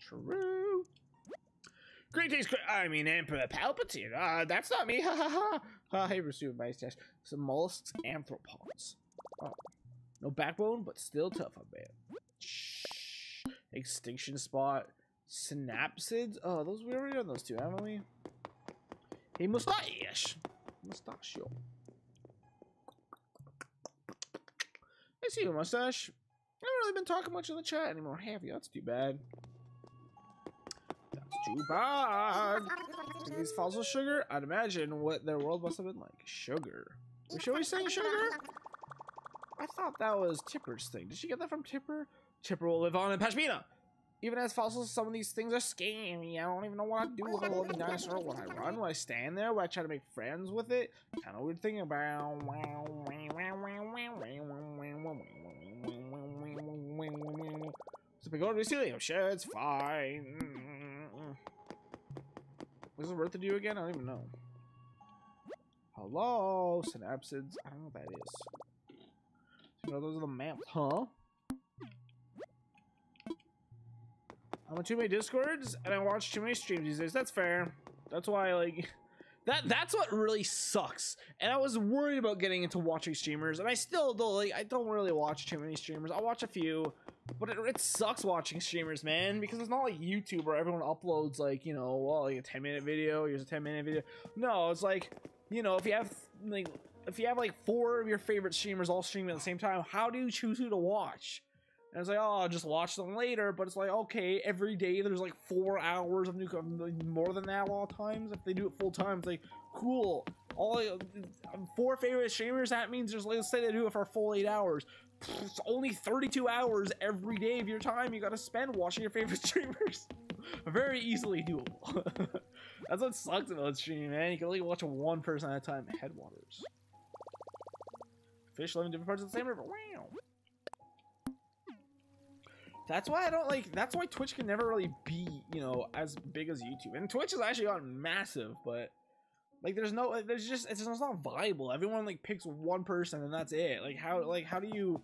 True. Great taste. I mean, Emperor Palpatine. Uh, that's not me. Ha ha ha. Hey, pursue my stash. Some mollusks, arthropods. Oh. No backbone, but still tough, I bet. Extinction spot. Synapsids? Oh, those we already done those two, haven't we? Hey, mustache. Mustachio. I see you, mustache. I haven't really been talking much in the chat anymore, have you? That's too bad. That's too bad. Are these fossil sugar? I'd imagine what their world must have been like. Sugar. Was she always saying sugar? I thought that was Tipper's thing. Did she get that from Tipper? Tipper will live on in Pashmina. Even as fossils, some of these things are scary. I don't even know what I do with a living dinosaur. Would I run? Would I stand there? Would I try to make friends with it? Kind of weird thing about. So we go to I'm sure it's fine. Was it worth to do again? I don't even know. Hello, synapsids. I don't know what that is. You know, those are the maps, huh? I'm on too many discords and I watch too many streams these days. That's fair. That's why, like, [LAUGHS] that that's what really sucks. And I was worried about getting into watching streamers, and I still don't like. I don't really watch too many streamers. I watch a few, but it, it sucks watching streamers, man, because it's not like YouTube where everyone uploads like you know, well, like a 10 minute video. Here's a 10 minute video. No, it's like you know, if you have like if you have like four of your favorite streamers all streaming at the same time, how do you choose who to watch? And it's like, oh, I'll just watch them later. But it's like, okay, every day there's like four hours of new, like, more than that a lot of times. If they do it full time, it's like, cool. All um, four favorite streamers. That means there's let's say they do it for a full eight hours. It's only 32 hours every day of your time you got to spend watching your favorite [LAUGHS] streamers. Very easily doable. [LAUGHS] That's what sucks about streaming, man. You can only watch one person at a time. Headwaters. Fish live in different parts of the same river. Wow. That's why I don't like. That's why Twitch can never really be, you know, as big as YouTube. And Twitch has actually gotten massive, but like, there's no, there's just, it's just it's not viable. Everyone like picks one person and that's it. Like, how, like, how do you,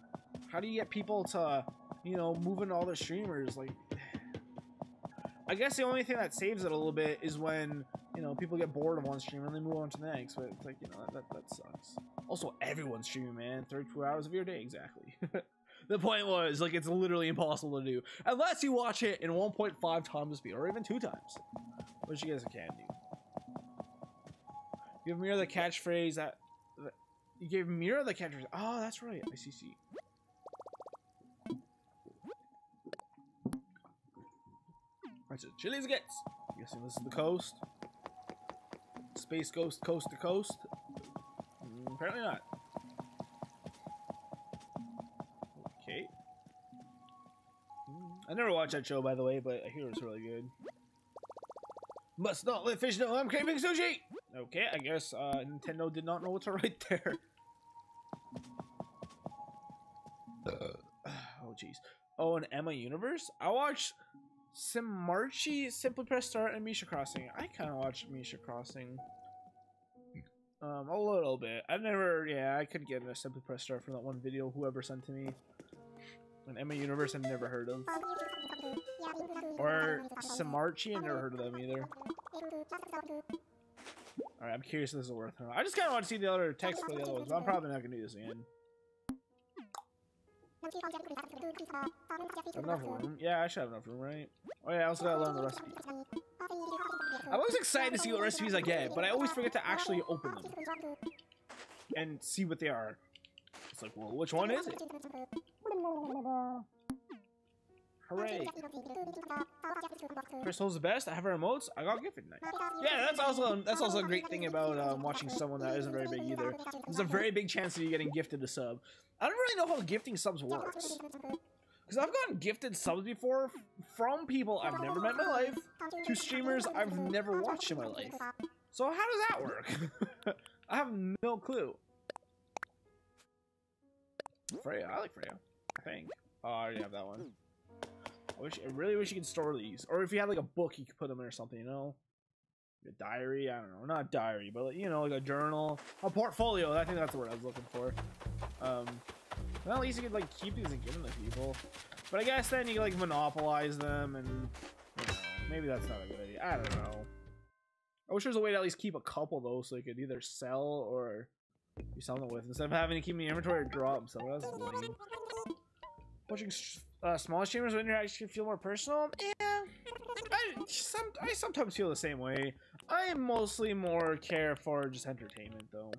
how do you get people to, you know, move into all the streamers? Like, [SIGHS] I guess the only thing that saves it a little bit is when you know people get bored of one stream and they move on to the next. But it's like you know that that, that sucks. Also, everyone's streaming, man. Thirty-two hours of your day, exactly. [LAUGHS] the point was like it's literally impossible to do unless you watch it in 1.5 times speed or even two times, which you guys can do. Give Mira the catchphrase that, that you gave Mira the catchphrase. Oh, that's right. ICC. That's as chilly as it gets. I'm guessing this is the coast. Space Ghost, coast to coast. Mm, apparently not. Okay. I never watched that show, by the way, but I hear it's really good. Must not let fish know I'm craving sushi! Okay, I guess uh, Nintendo did not know what to [LAUGHS] write there. [SIGHS] oh, jeez. Oh, and Emma Universe? I watched Simarchi, Simply Press Start, and Misha Crossing. I kind of watched Misha Crossing. Um, a little bit. I've never, yeah, I could get a Simply Press Start from that one video whoever sent to me. And Emma Universe, I've never heard of. Or Simarchi, I've never heard of them either. Alright, I'm curious if this is worth it. I just kind of want to see the other text for the other ones, but I'm probably not going to do this again. Enough room? Yeah, I should have enough room, right? Oh yeah, I also gotta learn the recipe. I'm always excited to see what recipes I get, but I always forget to actually open them and see what they are. It's like, well, which one is it? Hooray! Crystal's the best. I have her emotes. I got gifted. Yeah, that's also that's also a great thing about um, watching someone that isn't very big either. There's a very big chance of you getting gifted a sub. I don't really know how gifting subs works. Because I've gotten gifted subs before from people I've never met in my life to streamers I've never watched in my life. So how does that work? [LAUGHS] I have no clue. Freya, I like Freya. I think. Oh, I already have that one. I wish, I really wish you could store these, or if you had like a book, you could put them in or something. You know, a diary. I don't know, not diary, but like, you know, like a journal, a portfolio. I think that's the word I was looking for. Um, well, at least you could like keep these and give them to people. But I guess then you like monopolize them, and you know, maybe that's not a good idea. I don't know. I wish there was a way to at least keep a couple though, so you could either sell or do them with instead of having to keep in the inventory or drop. So that's lame. Watching uh, small streamers when you're actually feel more personal? Yeah, I, some, I sometimes feel the same way. I mostly more care for just entertainment, though.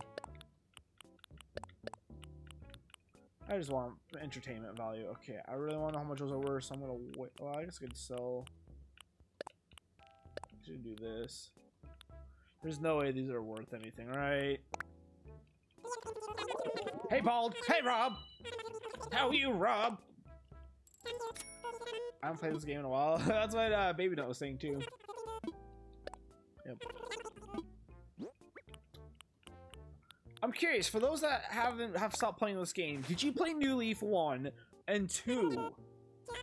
I just want entertainment value. Okay, I really want to know how much those are worth, so I'm gonna wait. Well, I guess I could sell. I Should do this. There's no way these are worth anything, right? Hey, Bald. Hey, Rob. How are you, Rob? [LAUGHS] I haven't played this game in a while. [LAUGHS] That's what uh, Baby Note was saying too. Yep. I'm curious, for those that haven't have stopped playing this game, did you play New Leaf 1 and 2?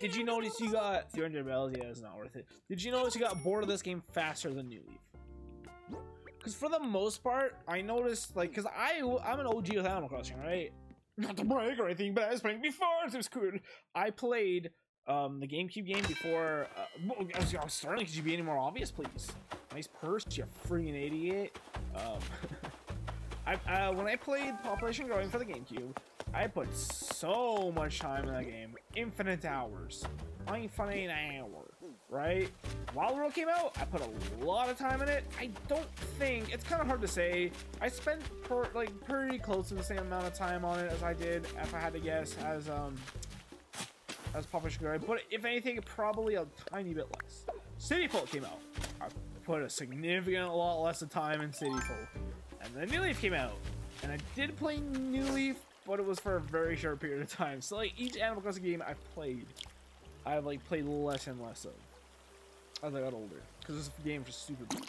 Did you notice you got 300 bells? Yeah, it's not worth it. Did you notice you got bored of this game faster than New Leaf? Because for the most part, I noticed, like, because I, I'm an OG with Animal Crossing, right? Not to brag or anything, but I was playing before, it was cool. I played um, the GameCube game before. Uh, I was, I was starting. Could you be any more obvious, please? Nice purse, you freaking idiot. Um, [LAUGHS] I, uh, when I played Population Growing for the GameCube, I put so much time in that game, infinite hours, infinite hour, right? Wild World came out, I put a lot of time in it. I don't think it's kind of hard to say. I spent per, like pretty close to the same amount of time on it as I did, if I had to guess, as um as Population Growing. But if anything, probably a tiny bit less. City Folk came out. I put a significant lot less of time in City Folk. And then New Leaf came out. And I did play New Leaf, but it was for a very short period of time. So like each Animal Crossing game I've played, I've like played less and less of as I got older. Because this game was super big.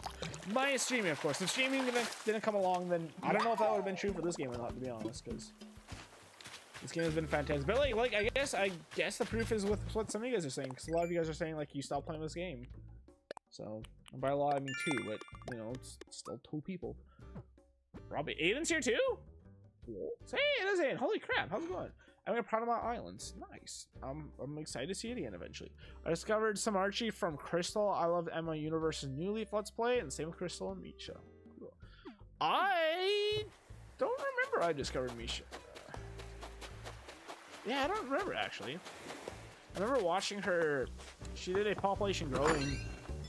Minus streaming, of course. If streaming didn't, didn't come along, then I don't know if that would have been true for this game or not, to be honest, because this game has been fantastic. But like, like I guess I guess the proof is with what some of you guys are saying, because a lot of you guys are saying like you stopped playing this game. So and by a lot I mean two, but you know it's still two people. Robbie Aiden's here too. Hey, it is Aiden. Holy crap! How's it going? I'm gonna proud of my islands. Nice. I'm I'm excited to see it again eventually. I discovered some Archie from Crystal. I love Emma Universe's New Leaf Let's Play, and same with Crystal and Misha. Cool. I don't remember I discovered Misha. Yeah, I don't remember actually. I remember watching her. She did a population growing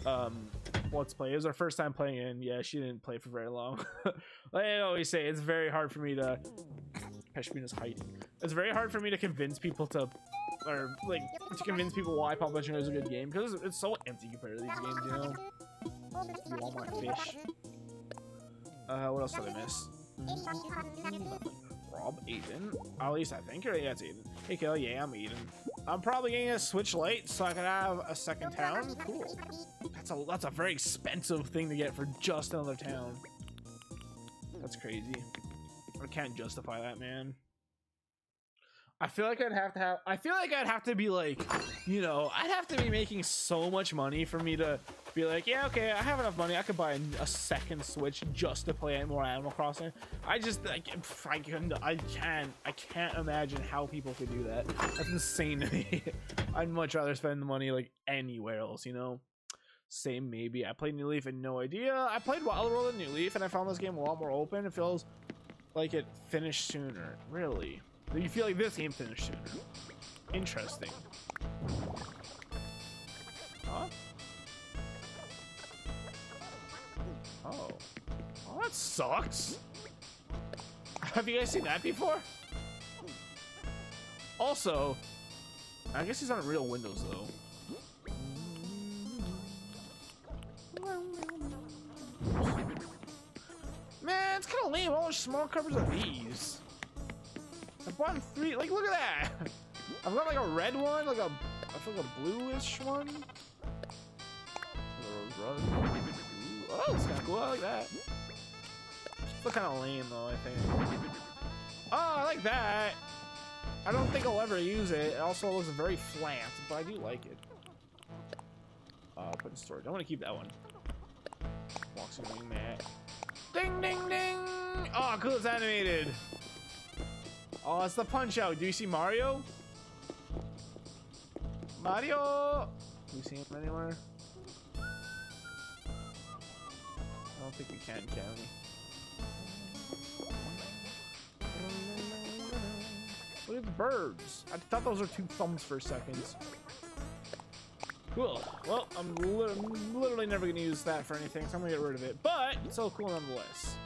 um, let's play. It was our first time playing and yeah, she didn't play for very long. [LAUGHS] like I always say, it's very hard for me to. Pashmina's hiding. It's very hard for me to convince people to, or like to convince people why Population is a good game because it's so empty compared to these games. You know. My fish? Uh, what else did I miss? Rob Aiden. At least I think. Or yeah, it's Aiden. Hey, Kelly. Yeah, I'm Aiden. I'm probably getting a Switch Lite so I can have a second town. Cool. That's a that's a very expensive thing to get for just another town. That's crazy. I can't justify that, man. I feel like I'd have to have. I feel like I'd have to be like, you know, I'd have to be making so much money for me to be like, yeah, okay, I have enough money. I could buy a, second Switch just to play more Animal Crossing. I just, I, I can, I can't, I can't imagine how people could do that. That's insane to me. [LAUGHS] I'd much rather spend the money like anywhere else, you know. Same maybe. I played New Leaf and no idea. I played Wild World and New Leaf and I found this game a lot more open. It feels like it finished sooner. Really. Do You feel like this game finished sooner. Interesting. Huh? Oh. Oh, that sucks. Have you guys seen that before? Also, I guess he's on real windows though. Man, it's kind of lame. All the small covers of these. I bought three. Like, look at that. [LAUGHS] I've got like a red one, like a, I feel like a bluish one. Oh, it's kind of cool. I like that. Still kind of lame though. I think. Oh, I like that. I don't think I'll ever use it. It also looks very flat, but I do like it. Uh, put in storage. I want to keep that one. Boxing mat. Ding, ding, ding! Oh, cool. It's animated. Oh, it's the punch out. Do you see Mario? Mario! Do you see him anywhere? I don't think we can, can we? Look at the birds. I thought those were two thumbs for a second. Cool. Well, I'm li literally never going to use that for anything, so I'm going to get rid of it. But, it's still cool nonetheless.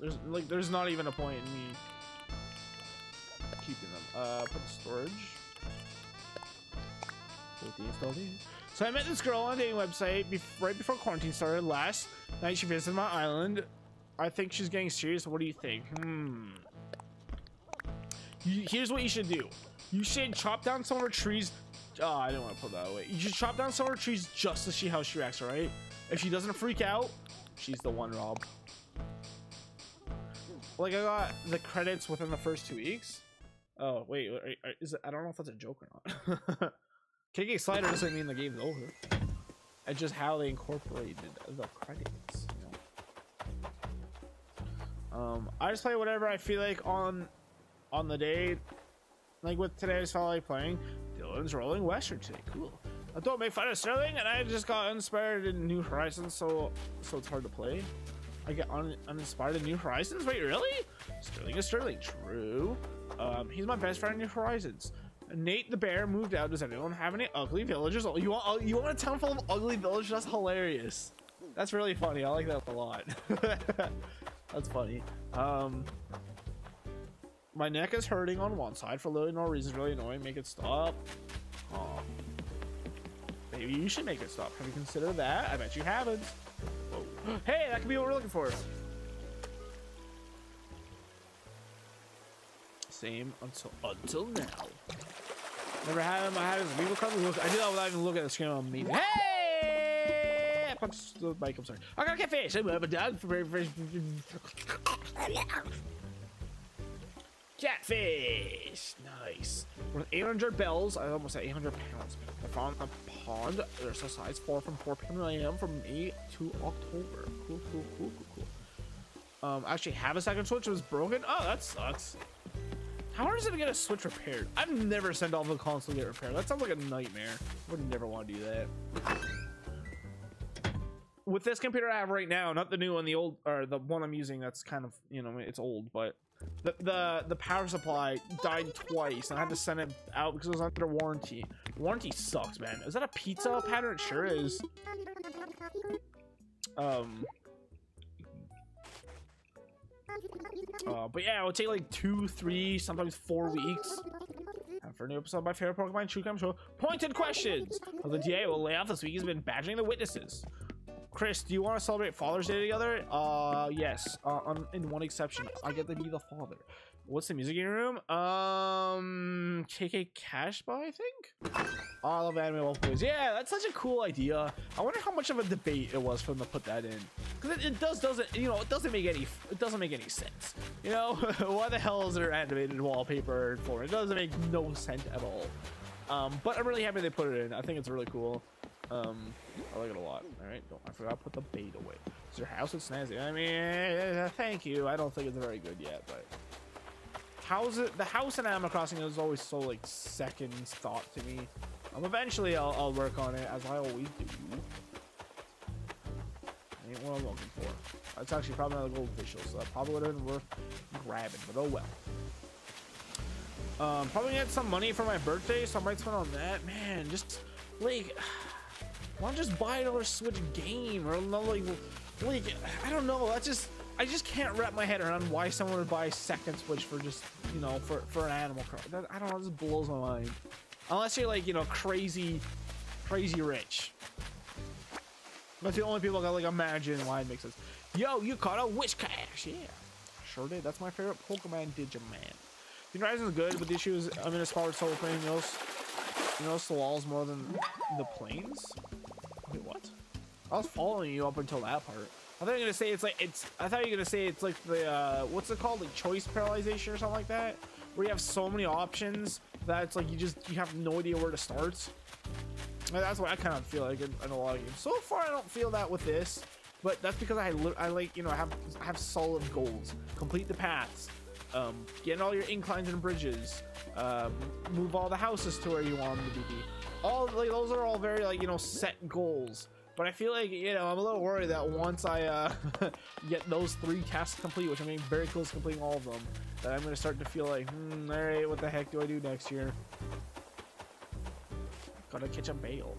There's like there's not even a point in me keeping them. Uh, put storage. So I met this girl on a dating website right before quarantine started. Last night she visited my island. I think she's getting serious. What do you think? Hmm. Here's what you should do. You should chop down some of her trees. Oh, I didn't want to put that away. You should chop down some of her trees just to see how she reacts, alright? If she doesn't freak out, she's the one, Rob. Like I got the credits within the first two weeks. Oh wait, is it? I don't know if that's a joke or not. [LAUGHS] K.K. Slider doesn't mean the game's over. It's just how they incorporated the credits. Um, I just play whatever I feel like on on the day. Like with today's like playing. Dylan's rolling western today. Cool. I don't make fun of Sterling, and I just got inspired in New Horizons, so so it's hard to play. I get un uninspired in New Horizons? Wait, really? Sterling is Sterling. True. Um, he's my best friend in New Horizons. Nate the bear moved out. Does anyone have any ugly villagers? Oh, you want you want a town full of ugly villagers? That's hilarious. That's really funny. I like that a lot. [LAUGHS] That's funny. Um, my neck is hurting on one side for literally no reason. It's really annoying. Make it stop. Oh. Maybe you should make it stop. Have you considered that? I bet you haven't. Hey, that could be what we're looking for. Same until until now. Never had him. I had his card. Look, I did that without even looking at the screen on me. Hey! Punch the mic. I'm sorry. I got a catfish. I have a dog Catfish. Nice. With 800 bells, I almost said 800 pounds. I found a pond. There's a size 4 from 4 p.m. a.m. from May to October. Cool, cool, cool, cool, cool. Um, I actually have a second switch. It was broken. Oh, that sucks. How hard is it to get a switch repaired? I've never sent off the console to get repaired. That sounds like a nightmare. Would never want to do that. With this computer I have right now, not the new one, the old, or the one I'm using that's kind of, you know, it's old, but the, the, the power supply died twice and I had to send it out because it was under warranty. Warranty sucks, man. Is that a pizza pattern? It sure is. Um, uh, but yeah, it would take like two, three, sometimes four weeks. And for a new episode of my favorite Pokemon True Crime Show, pointed questions. Well, the DA will lay off this week He's been badgering the witnesses. Chris, do you want to celebrate Father's Day together? Uh, yes. Uh, on, in one exception, I get to be the father. What's the music in your room? Um, K.K. Casbah, I think. All of anime wallpapers. Yeah, that's such a cool idea. I wonder how much of a debate it was for them to put that in, because it, it does doesn't you know it doesn't make any it doesn't make any sense. You know, [LAUGHS] why the hell is there animated wallpaper for? It doesn't make no sense at all. Um, but I'm really happy they put it in. I think it's really cool. Um, I like it a lot. All right, don't I forgot to put the bait away. Is your house at snazzy? I mean, thank you. I don't think it's very good yet, but how's it? The house in Animal Crossing is always so like second thought to me. Um, eventually I'll, I'll work on it as I always do. Ain't what I'm looking for. That's actually probably not a gold goldfish, so that probably would have been worth grabbing, but oh well. Um, probably get some money for my birthday, so I might spend on that. Man, just like, why not just buy another Switch game or another like, like I don't know. That's just I just can't wrap my head around why someone would buy a second Switch for just you know for for an Animal Crossing. I don't know. It just blows my mind. Unless you're like you know crazy, crazy rich. That's the only people I can like imagine why it makes sense. Yo, you caught a Whiscash. Yeah, sure did. That's my favorite Pokemon Digimon. The Horizon is good, but the issue is I'm in a spot where it's open. You notice, you notice the walls more than the planes. I was following you up until that part. I thought you were gonna say it's like it's. I thought you were gonna say it's like the uh, what's it called, like choice paralyzation or something like that, where you have so many options that it's like you just you have no idea where to start. And that's what I kind of feel like in, in, a lot of games. So far, I don't feel that with this, but that's because I I like you know I have I have solid goals. Complete the paths, um, get all your inclines and bridges, um, move all the houses to where you want them to be. All like those are all very like you know set goals. But I feel like you know I'm a little worried that once I uh, [LAUGHS] get those three tasks complete, which I'm getting very close to completing all of them, that I'm gonna start to feel like, hmm, all right, what the heck do I do next year? Gotta catch a bail.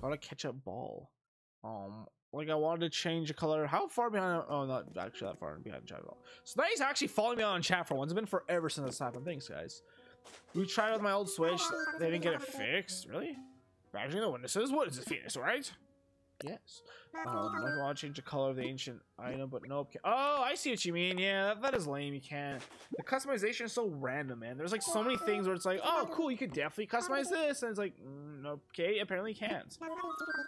Gotta catch a ball. Um, like I wanted to change the color. How far behind? Oh, not actually that far behind chat at all. So now he's actually following me on chat for once. It's been forever since this happened. Thanks, guys. We tried with my old Switch. They didn't get it fixed. Really? Bashing the witnesses. What is this, Venus? Right? Yes. Um, I want to change the color of the ancient item, but nope. Oh, I see what you mean. Yeah, that, that is lame. You can't. The customization is so random, man. There's like so many things where it's like, oh, cool, you could definitely customize this, and it's like, mm, okay, apparently you can't.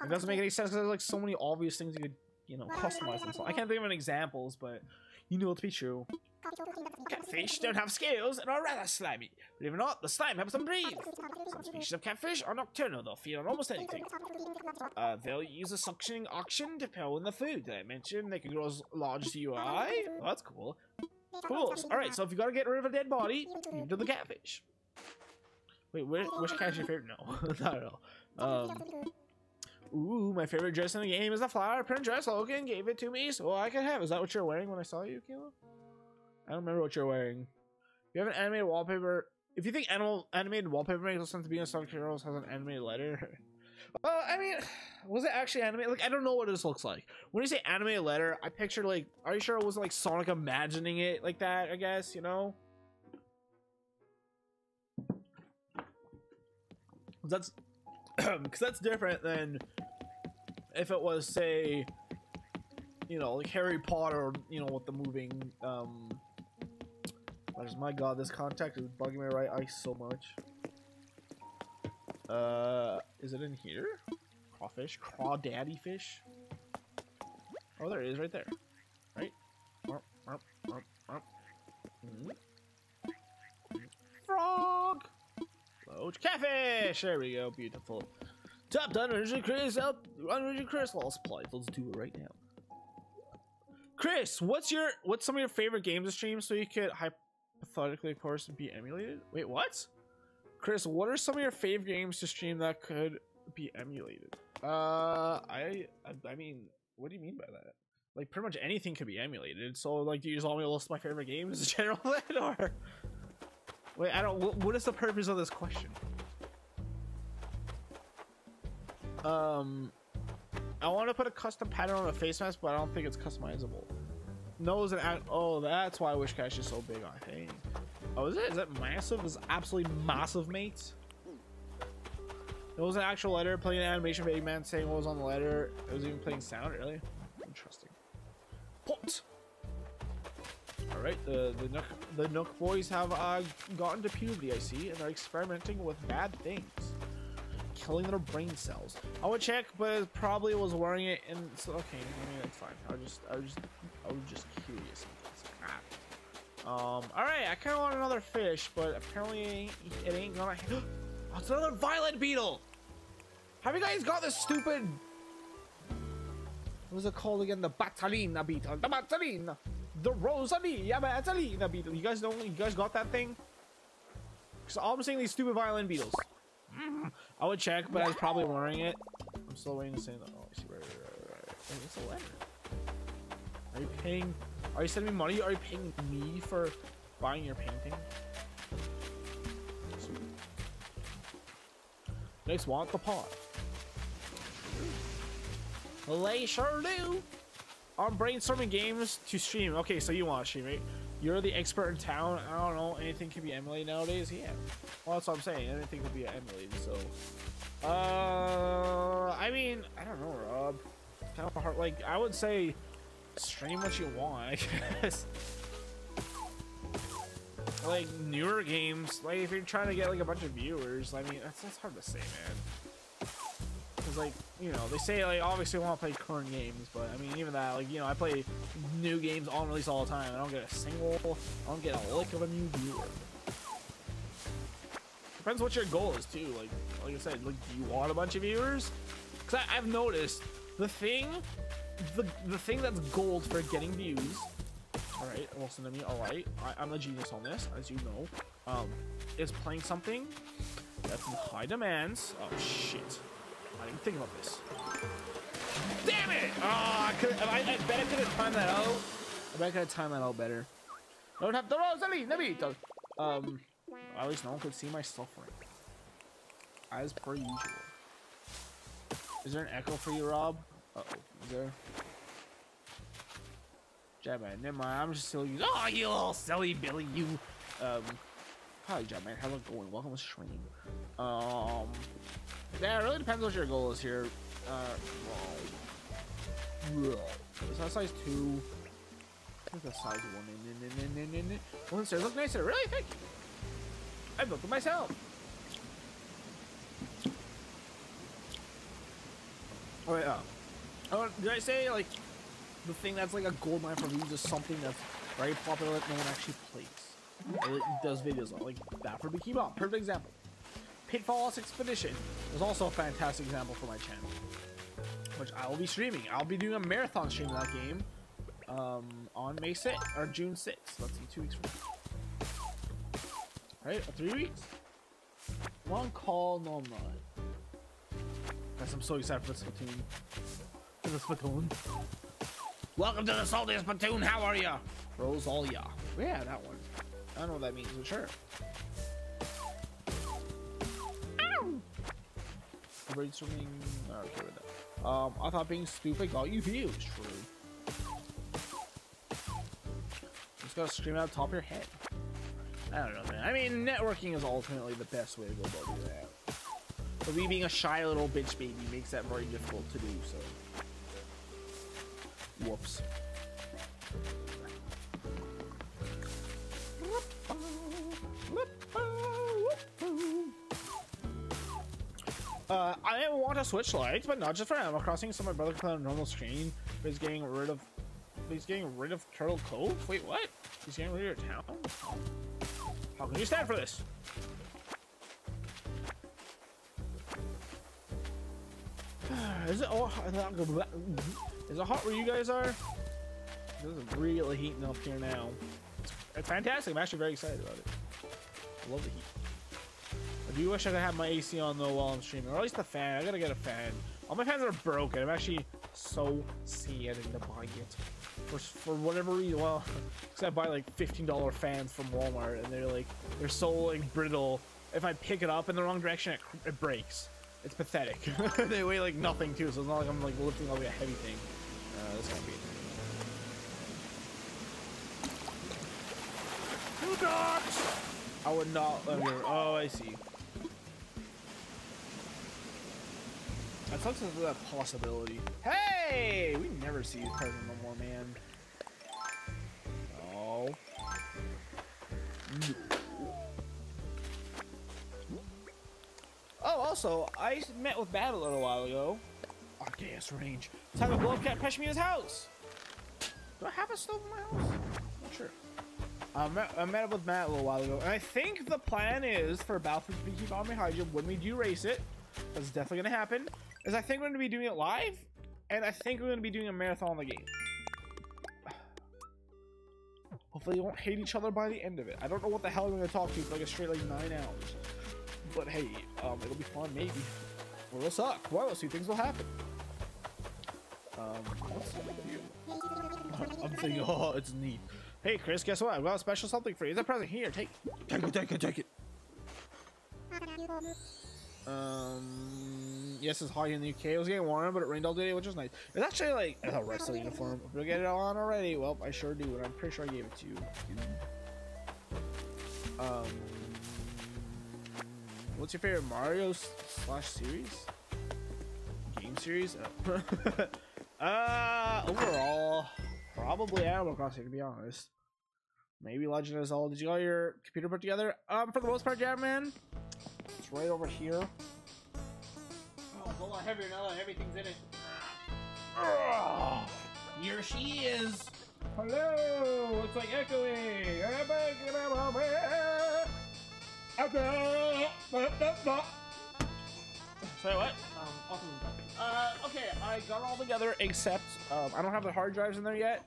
It doesn't make any sense because there's like so many obvious things you could, you know, customize and so. I can't think of any examples, but you know it to be true. Catfish don't have scales and are rather slimy. Believe it or not, the slime helps them breathe. Some species of catfish are nocturnal, they'll feed on almost anything. Uh, they'll use a suctioning auction to pull in the food. Did I mention they can grow as large as you? Oh, that's cool. Cool. Alright, so if you gotta get rid of a dead body, you do the catfish. Wait, which, which cat is your favorite? No, [LAUGHS] not at all. Um, ooh, my favorite dress in the game is the flower print dress. Logan gave it to me, so I can have. Is that what you're wearing when I saw you, Kilo? I don't remember what you're wearing. You have an animated wallpaper. If you think animal animated wallpaper makes sense to be in Sonic Heroes has an animated letter. [LAUGHS] Well, I mean, was it actually animated? Like, I don't know what this looks like. When you say animated letter, I picture like, are you sure it wasn't like Sonic imagining it like that? I guess you know. That's [CLEARS THROAT] because that's different than if it was say, you know, like Harry Potter, you know, with the moving um my god, this contact is bugging my right eye so much. Uh, is it in here? Crawfish? craw daddy fish? Oh, there it is, right there. Right? Mm-hmm. Frog! Roach catfish! There we go, beautiful. Top done, Richard Chris out. Richard Chris, lost plight. Let's do it right now. Chris, what's your what's some of your favorite games to stream so you could hypothetically, of course, be emulated. Wait, what? Chris, what are some of your favorite games to stream that could be emulated? Uh, I, I, I mean, what do you mean by that? Like, pretty much anything could be emulated. So, like, do you just want me to list my favorite games in general, then, [LAUGHS] or? Wait, I don't. What, what is the purpose of this question? Um, I want to put a custom pattern on a face mask, but I don't think it's customizable nose and act. Oh, that's why Whiscash is so big, I think. Oh, is it? Is that massive? Is absolutely massive, mate. It was an actual letter playing an animation of Eggman saying what was on the letter. It was even playing sound, really? Interesting. Pot! Right? The the Nook the Nook boys have uh, gotten to puberty, I see, and they're experimenting with bad things, killing their brain cells. I would check, but it probably was wearing it, and so okay. I mean, it's fine. I was just, I just, I was just curious. Um, all right. I kind of want another fish, but apparently it ain't gonna. oh, it's [GASPS] another violet beetle. Have you guys got this stupid? What was it called again? The Batalina beetle. The Batalina. The Rosalia Batalina beetle. You guys don't. You guys got that thing? Because all I'm seeing these stupid violin beetles. Mm, I would check, but I was probably wearing it. I'm still waiting to say that. Oh, I see. Right, right, right, a letter. Are you paying? Are you sending me money? Are you paying me for buying your painting? Next, want the pot. They sure do. I'm brainstorming games to stream. Okay, so you want to stream, right? You're the expert in town. I don't know. Anything can be emulated nowadays. Yeah. Well, that's what I'm saying. Anything can be emulated. So, uh, I mean, I don't know, Rob. Kind of hard. Like, I would say, stream what you want. I [LAUGHS] guess. like newer games. Like, if you're trying to get like a bunch of viewers, I mean, that's, that's hard to say, man like, you know, they say like obviously want to play current games, but I mean even that, like, you know, I play new games on release all the time. I don't get a single, I don't get a lick of a new viewer. Depends what your goal is too. Like, like I said, like, do you want a bunch of viewers? Because I've noticed the thing, the the thing that's gold for getting views. All right, listen to me. All right, I, I'm a genius on this, as you know. Um, is playing something that's in high demands. Oh shit. I didn't think about this. Damn it! Oh, I could. I, I bet I could have timed that out. I bet I could have timed that out better. Don't have the Rosalie, Beetle. Um, at least no one could see my suffering. As per usual. Is there an echo for you, Rob? Uh oh, is there? Jabman, never mind. I'm just silly. Oh, you little silly Billy, you. Um, hi, Jabman. How's it going? Welcome to stream. Um, yeah, it really depends what your goal is here. Uh, is that size two? Think that's size one. Well, the stairs look nicer. Really? You. I built it myself. Oh yeah. Oh, did I say like the thing that's like a gold mine for views is something that's very popular that no one actually plays? It does videos on like that for Bob. Perfect example. Pitfalls Expedition is also a fantastic example for my channel, which I will be streaming. I'll be doing a marathon stream of that game um, on May 6th, or June 6th. Let's see, two weeks from now. Right, three weeks? One call, no I'm not. Guys, I'm so excited for the Splatoon. For the Splatoon. Welcome to the Saltiest Splatoon, how are you? Rose all ya? Rosalia. Yeah, that one. I don't know what that means, but sure. Brainstorming. Okay with that. Um, I thought being stupid got you views. True. Just gotta scream out the top of your head. I don't know, man. I mean, networking is ultimately the best way to go about that. But me being a shy little bitch baby makes that very difficult to do, so. Whoops. Uh, I want to switch lights, but not just for Animal Crossing. So my brother can play on normal screen. But he's getting rid of. He's getting rid of Turtle Cove. Wait, what? He's getting rid of your town. How can you stand for this? [SIGHS] Is it oh, is it hot where you guys are? This is really heating up here now. It's, it's fantastic. I'm actually very excited about it. I love the heat. I do wish I could have my AC on though while I'm streaming, or at least the fan. I gotta get a fan. All my fans are broken. I'm actually so sad to buy it. For, for whatever reason, well, [LAUGHS] because I buy like $15 fans from Walmart, and they're like, they're so like brittle. If I pick it up in the wrong direction, it, it breaks. It's pathetic. [LAUGHS] they weigh like nothing too, so it's not like I'm like lifting like a heavy thing. Uh, this can't be. Do not! I would not let. Oh, I see. I thought into that possibility. Hey! We never see these cards no more, man. No. No. Oh, also, I met with Battle a little while ago. Arceus range. Time to blow up Cat Peshmia's house! Do I have a stove in my house? Not sure. I met, I met up with Matt a little while ago, and I think the plan is for Balfour to keep on behind you when we do race it. That's definitely gonna happen. Is I think we're gonna be doing it live, and I think we're gonna be doing a marathon on the game. [SIGHS] Hopefully, we won't hate each other by the end of it. I don't know what the hell I'm gonna talk to you for like a straight like nine hours, but hey, um, it'll be fun maybe. Or it'll suck. One of those two things will happen. Um, what's [LAUGHS] I'm thinking, [LAUGHS] oh, it's neat. Hey, Chris, guess what? I've got a special something for you. It's a present. Here, take Take it, take it, take it. Um, yes, it's hot in the UK. It was getting warm, but it rained all day, which was nice. It's actually like a wrestling uniform. If we get it on already, well, I sure do, and I'm pretty sure I gave it to you. Um, what's your favorite Mario slash series? Game series? Uh, [LAUGHS] uh, overall, probably Animal Crossing, to be honest. Maybe Legend of Zelda. Did you got your computer put together? Um, for the most part, Jam Man. It's right over here. Oh, it's a lot heavier now that everything's in it. Ugh. Here she is. Hello. It's like echoing. Say what? Um, awesome. Uh, okay, I got it all together except um, I don't have the hard drives in there yet.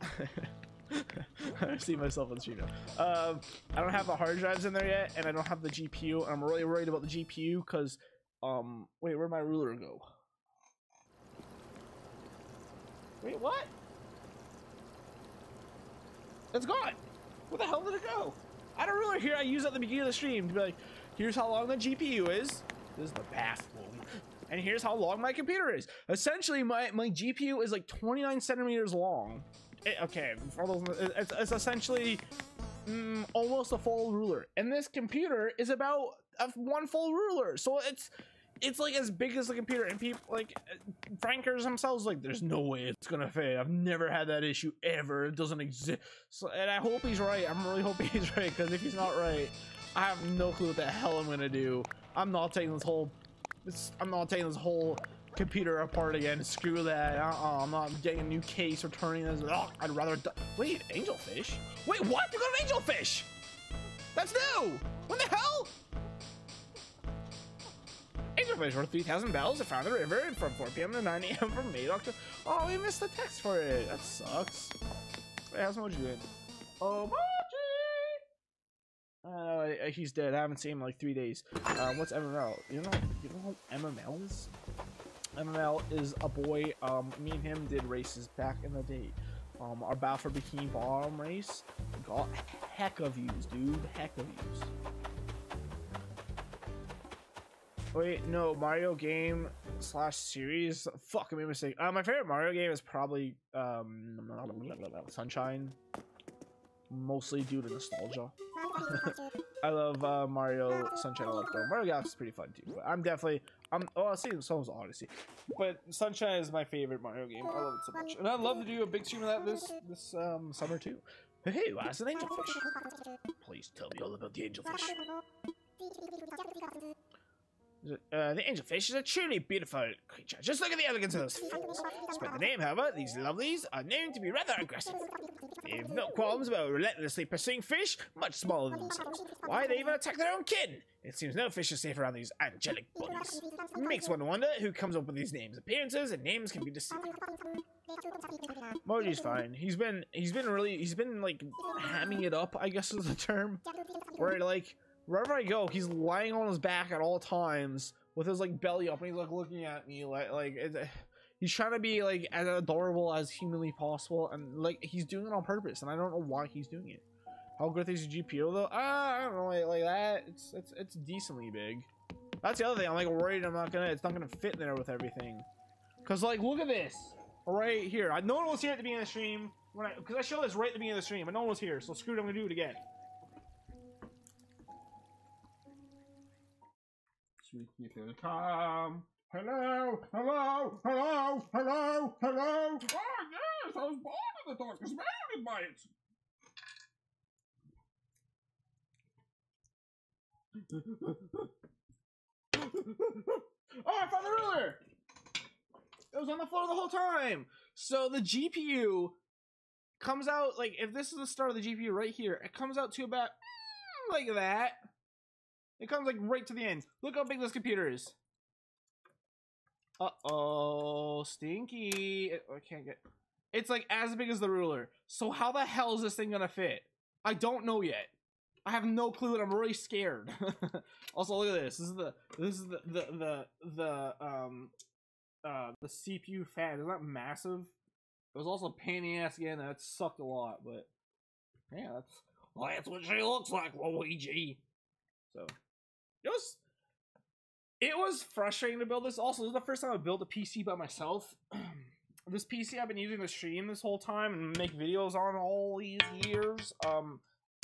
[LAUGHS] [LAUGHS] I see myself on stream now. Um, I don't have the hard drives in there yet, and I don't have the GPU. And I'm really worried about the GPU because, um, wait, where'd my ruler go? Wait, what? It's gone. Where the hell did it go? I had a ruler here. I use at the beginning of the stream to be like, here's how long the GPU is. This is the bathroom. And here's how long my computer is. Essentially, my, my GPU is like 29 centimeters long. It- okay, it's, it's essentially mm, almost a full ruler. And this computer is about a, one full ruler. So it's it's like as big as the computer. And people like Frankers themselves like, there's no way it's gonna fail I've never had that issue ever. It doesn't exist. So, and I hope he's right. I'm really hoping [LAUGHS] he's right because if he's not right, I have no clue what the hell I'm gonna do. I'm not taking this whole. I'm not taking this whole computer apart again. Screw that. Uh-uh. I'm not getting a new case or turning this. Ugh, I'd rather. Wait, angelfish? Wait, what? You got an angelfish? That's new. What the hell? Angelfish worth 3,000 bells. I found the river and from 4 p.m. to 9 a.m. from May to Oh, we missed the text for it. That sucks. Wait, how's Moji doing? Oh, Moji! Uh, he's dead. I haven't seen him in like three days. Uh, what's MML? You know, you know what MML is? MML is a boy. Um, me and him did races back in the day. Um, our Battle for Bikini Bottom race got heck of views, dude. Heck of views. Wait, no, Mario game slash series. Fuck, I made a mistake. Uh, my favorite Mario game is probably um, Sunshine. Mostly due to nostalgia. [LAUGHS] I love uh, Mario Sunshine. I love though. Mario Galaxy is pretty fun too. But I'm definitely I'm oh I'll see so is Odyssey. But Sunshine is my favorite Mario game. I love it so much. And I'd love to do a big stream of that this this um summer too. Hey, what's an angelfish? Please tell me all about the angelfish. [LAUGHS] Uh, the angelfish is a truly beautiful creature. Just look at the elegance of those fins. Despite the name, however, these lovelies are known to be rather aggressive. They have no qualms about relentlessly pursuing fish much smaller than themselves. Why, they even attack their own kin! It seems no fish is safe around these angelic bodies. Makes one wonder who comes up with these names. Appearances and names can be deceiving. Moji's fine. He's been he's been really he's been like hamming it up, I guess is the term. Where like wherever I go, he's lying on his back at all times with his like belly up and he's like looking at me like like he's trying to be like as adorable as humanly possible and like he's doing it on purpose and I don't know why he's doing it. How good is your GPU though? Ah, I don't know, like, like that. It's it's it's decently big. That's the other thing. I'm like worried I'm not gonna it's not gonna fit in there with everything. Cause like look at this right here. I, no one was here at the beginning of the stream when I because I showed this right at the beginning of the stream, but no one was here. So screw it. I'm gonna do it again. Sweet little Tom. Hello, hello, hello, hello, hello. Oh yes, I was born in the darkness, mounted by it. oh, I found the ruler. It was on the floor the whole time. So the GPU comes out like if this is the start of the GPU right here, it comes out to about mm, like that. It comes like right to the end. Look how big this computer is. Uh oh, stinky. It, I can't get. It's like as big as the ruler. So how the hell is this thing gonna fit? I don't know yet. I have no clue, and I'm really scared. [LAUGHS] also, look at this. This is the this is the the the, the um uh the CPU fan. Isn't that massive? It was also pain in the ass again. That sucked a lot, but yeah, that's well, that's what she looks like, Luigi. So it was it was frustrating to build this. Also, this is the first time I built a PC by myself. [CLEARS THROAT] this PC I've been using to stream this whole time and make videos on all these years. Um,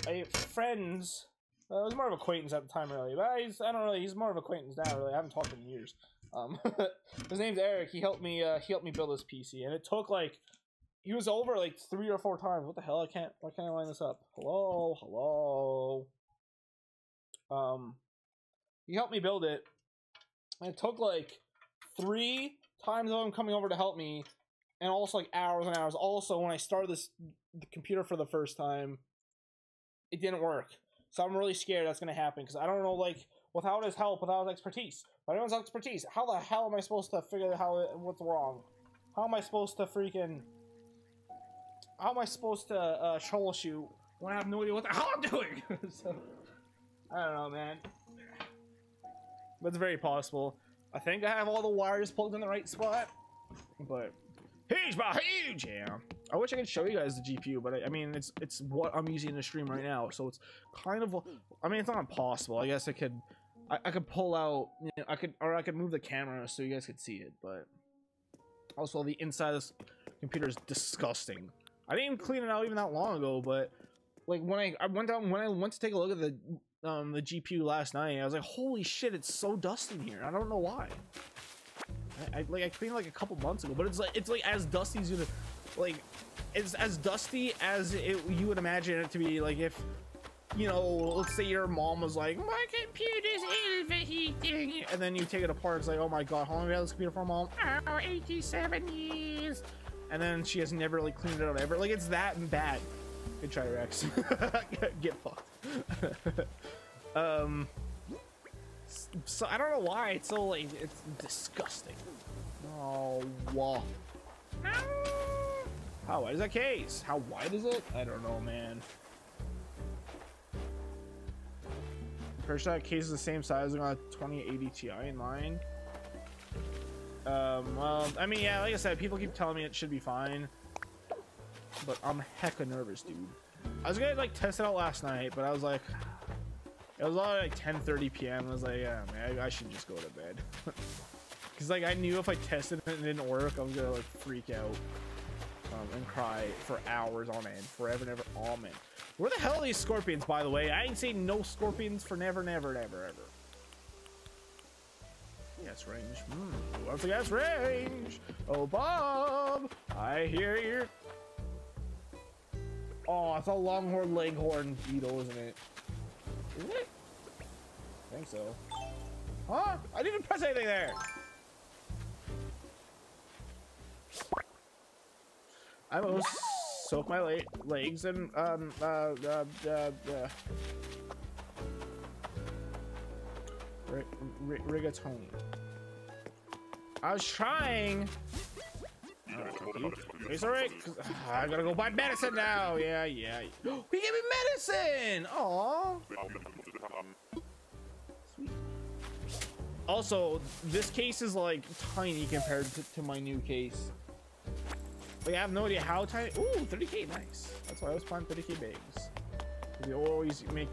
I friends. Uh, I was more of acquaintance at the time, really. But he's, I don't really. He's more of acquaintance now, really. I haven't talked in years. Um, [LAUGHS] his name's Eric. He helped me. Uh, he helped me build this PC, and it took like he was over like three or four times. What the hell? I can't. Why can't I line this up? Hello, hello. Um, he helped me build it. And it took like three times of him coming over to help me, and also like hours and hours. Also, when I started this the computer for the first time, it didn't work. So I'm really scared that's gonna happen because I don't know like without his help, without his expertise, without anyone's expertise, how the hell am I supposed to figure out how what's wrong? How am I supposed to freaking? How am I supposed to uh, troubleshoot when I have no idea what the [LAUGHS] hell I'm doing? [LAUGHS] so I don't know, man. It's very possible. I think I have all the wires plugged in the right spot, but huge, but huge, yeah. I wish I could show you guys the GPU, but I, I, mean, it's it's what I'm using in the stream right now, so it's kind of. I mean, it's not impossible. I guess I could, I, I could pull out, you know, I could, or I could move the camera so you guys could see it. But also, the inside of this computer is disgusting. I didn't even clean it out even that long ago, but like when I I went down when I went to take a look at the um the GPU last night, I was like, holy shit, it's so dusty in here. I don't know why. I, I like I cleaned like a couple months ago, but it's like it's like as dusty as you like it's as dusty as it you would imagine it to be. Like if you know, let's say your mom was like, my computer's overheating, and then you take it apart. It's like, oh my god, how long have you had this computer for, mom? Oh, 87 years. And then she has never really cleaned it out ever. Like it's that bad. Good try, Rex. [LAUGHS] Get fucked. [LAUGHS] um. So I don't know why it's so like it's disgusting. Oh, wow. How wide is that case? How wide is it? I don't know, man. Pretty sure that case is the same size as a 2080 Ti in mine. Um, well, I mean, yeah, like I said, people keep telling me it should be fine. But I'm hecka nervous, dude. I was gonna, like, test it out last night, but I was like... It was all like 10.30 p.m. I was like, yeah, man, I, I should just go to bed. [LAUGHS] Because, like, I knew if I tested it and it didn't work, I was gonna, like, freak out. Um, and cry for hours on end, forever, never, amen. Where the hell are these scorpions, by the way? I ain't seen no scorpions for never, never, never, ever. Gas range. What's the gas range? Oh, Bob! I hear you. Oh, it's a longhorn leghorn beetle, isn't it? Is it? I think so. Huh? I didn't press anything there. I will soak my le legs in um uh uh uh, uh rigatoni. I was trying. It's alright. [SIGHS] I gotta go buy medicine now. Yeah, yeah. we [GASPS] gave me medicine. Sweet. Also, this case is like tiny compared to, to my new case. Like, I have no idea how tiny. Ooh, 30k, nice. That's why I was buying 30k bags. You always make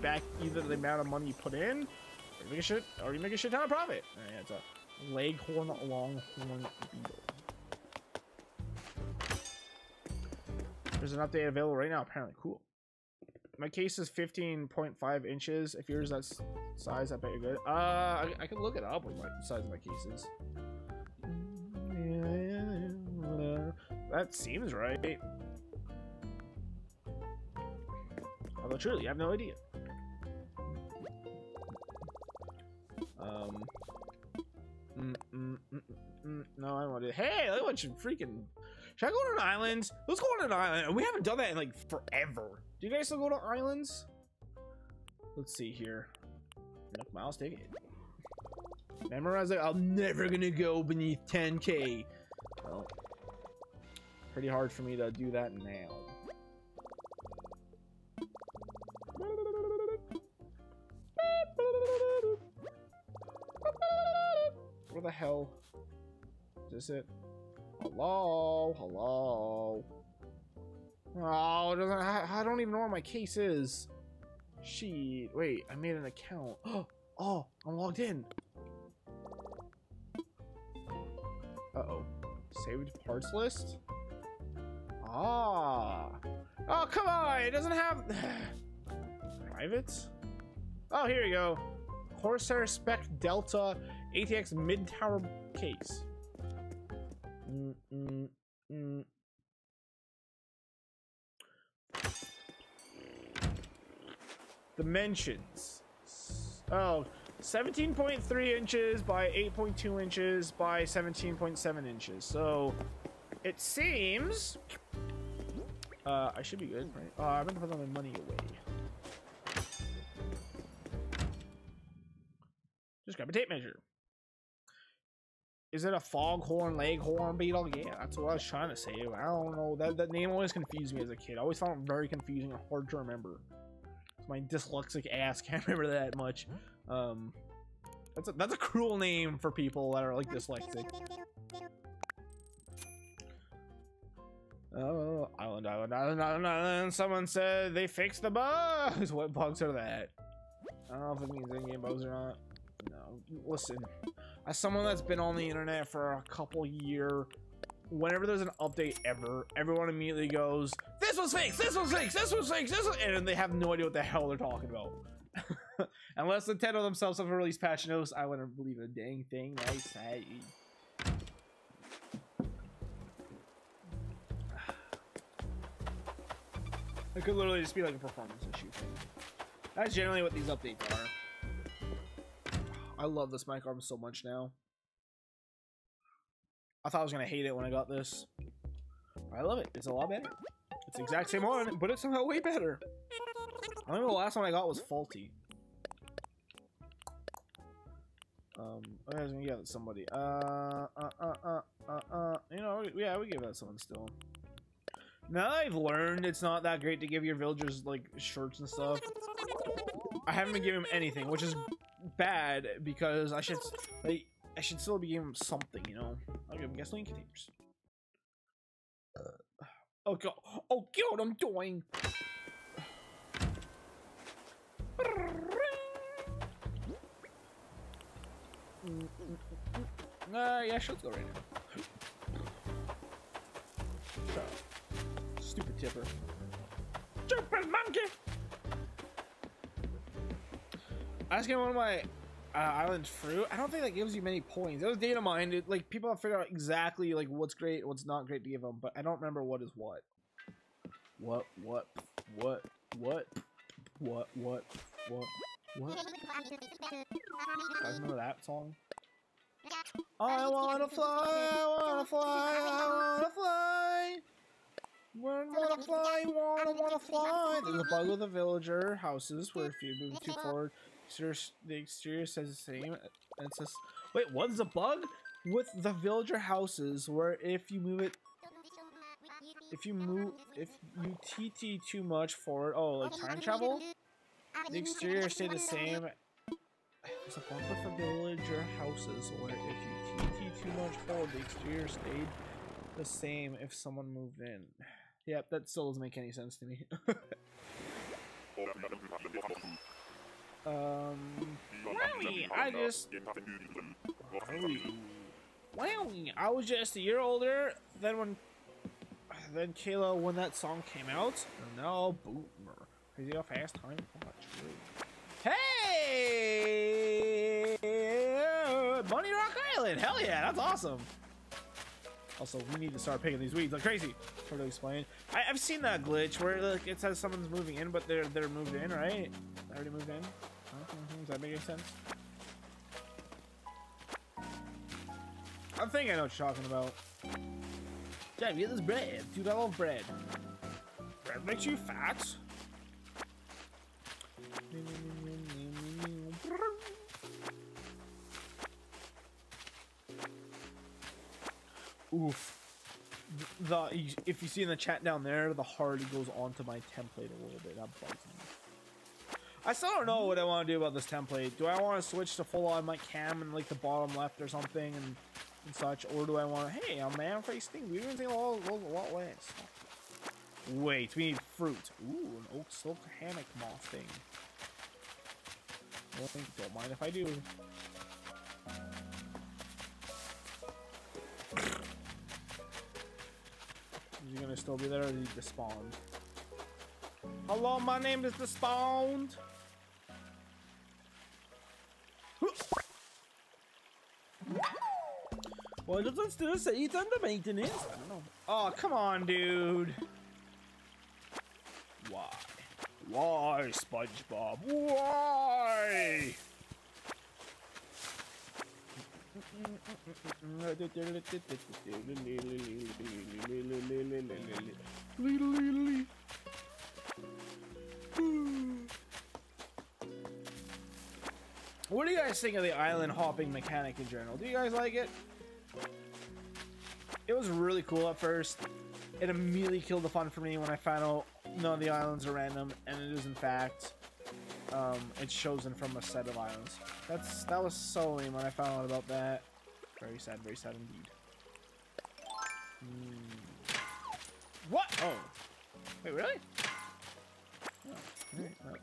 back either the amount of money you put in, or you make a shit, or you make a shit ton of profit. Yeah, it's a leghorn longhorn beetle. There's an update available right now, apparently. Cool. My case is 15.5 inches. If yours that size, I bet you're good. Uh, I, I can look it up with my size of my cases. That seems right. Although truly, I have no idea. Um. Mm, mm, mm, mm, mm no, I don't want to. Hey, look what you freaking should I go to an island? Let's go on an island. We haven't done that in like forever. Do you guys still go to islands? Let's see here. Nook Miles, take it. Memorize it. I'm never gonna go beneath 10k. Well, pretty hard for me to do that now. Where the hell? Is this it? Hello? Hello? Oh, doesn't, I, I don't even know where my case is. Sheet. Wait, I made an account. [GASPS] Oh, I'm logged in. Uh-oh. Saved parts list? Ah. Oh, come on! It doesn't have... [SIGHS] Private? Oh, here you go. Corsair Spec Delta ATX mid-tower case. Mm, mm, mm. Dimensions. Oh, 17.3 inches by 8.2 inches by 17.7 inches. So it seems uh, I should be good, right? Uh, I'm gonna put all my money away. Just grab a tape measure. Is it a foghorn leghorn beetle? Yeah, that's what I was trying to say. I don't know. That, that name always confused me as a kid. I always found it very confusing and hard to remember. My dyslexic ass [LAUGHS] can't remember that much. Um, that's a, that's a cruel name for people that are like dyslexic. Oh, island, island, island, island, island. Someone said they fixed the bugs. [LAUGHS] What bugs are that? I don't know if it means in-game bugs or not. No, listen. As someone that's been on the internet for a couple year, whenever there's an update ever, everyone immediately goes, "This was fixed. This was fixed. This was fixed. This was," and they have no idea what the hell they're talking about. [LAUGHS] Unless Nintendo themselves have released patch notes, I wouldn't believe a dang thing they say. [SIGHS] It could literally just be like a performance issue. That's generally what these updates are. I love this mic arm so much now. I thought I was gonna hate it when I got this. I love it. It's a lot better. It's the exact same one, but it's somehow way better. I remember the last one I got was faulty. Um, I was gonna give it to somebody. Uh, uh, uh, uh, uh, uh, you know, yeah, we give that to someone still. Now that I've learned it's not that great to give your villagers, like, shirts and stuff, I haven't been giving them anything, which is bad, because I should, like, I should still be giving them something, you know? I'll give them gasoline containers. Oh god, oh god, I'm dying! Uh, yeah, sure, let's go right now. Stupid tipper. Stupid monkey! Asking one of my uh, island fruit. I don't think that gives you many points. It was data mined. It, like people have figured out exactly like what's great, what's not great to give them, but I don't remember what is what. What? What? What? What? What? What? What? What? guys remember that song? I wanna fly, I wanna fly, I wanna fly. Wanna, wanna fly, wanna, wanna fly. There's a bug with the villager houses where if you move too forward, the exterior says the same. And says, wait, what's a bug with the villager houses where if you move it, if you move, if you TT too much forward, oh, like time travel? The exterior stay the same. There's a bug with the villager houses where if you TT too much forward, the exterior stayed the same if someone moved in. Yep, that still doesn't make any sense to me. [LAUGHS] Uh, um, wowie, I just, wowie, wowie, I was just a year older than when, then Kayla when that song came out. No, boomer. Crazy how fast time flies. Hey, Bunny Rock Island. Hell yeah, that's awesome. Also, we need to start picking these weeds like crazy. Hard to explain. I, have seen that glitch where like it says someone's moving in, but they're they're moved in, right? They already moved in. Huh? Mm-hmm. Does that make any sense? I think I know what you're talking about. Jack, get this bread. Dude, I love bread. Bread makes you fat. Oof. The if you see in the chat down there, the heart goes onto my template a little bit. That bugs me. I still don't know what I want to do about this template. Do I want to switch to full on my cam in like the bottom left or something and, and such, or do I want to? Hey, a man face thing. We didn't think a lot, a lot less. Wait, we need fruit. Ooh, an oak silk hammock moth thing. Don't mind if I do. Is he gonna still be there or is he despawned? Hello, my name is Despawned. Why does it still say it's under maintenance? I don't know. Oh, come on, dude. Why? Why, SpongeBob? Why? What do you guys think of the island hopping mechanic in general? Do you guys like it? It was really cool at first. It immediately killed the fun for me when I found out none of the islands are random, and it is in fact, um, it's chosen from a set of islands. That's that was so lame when I found out about that. Very sad, very sad indeed. Hmm. What? Oh, wait, really? Oh, well.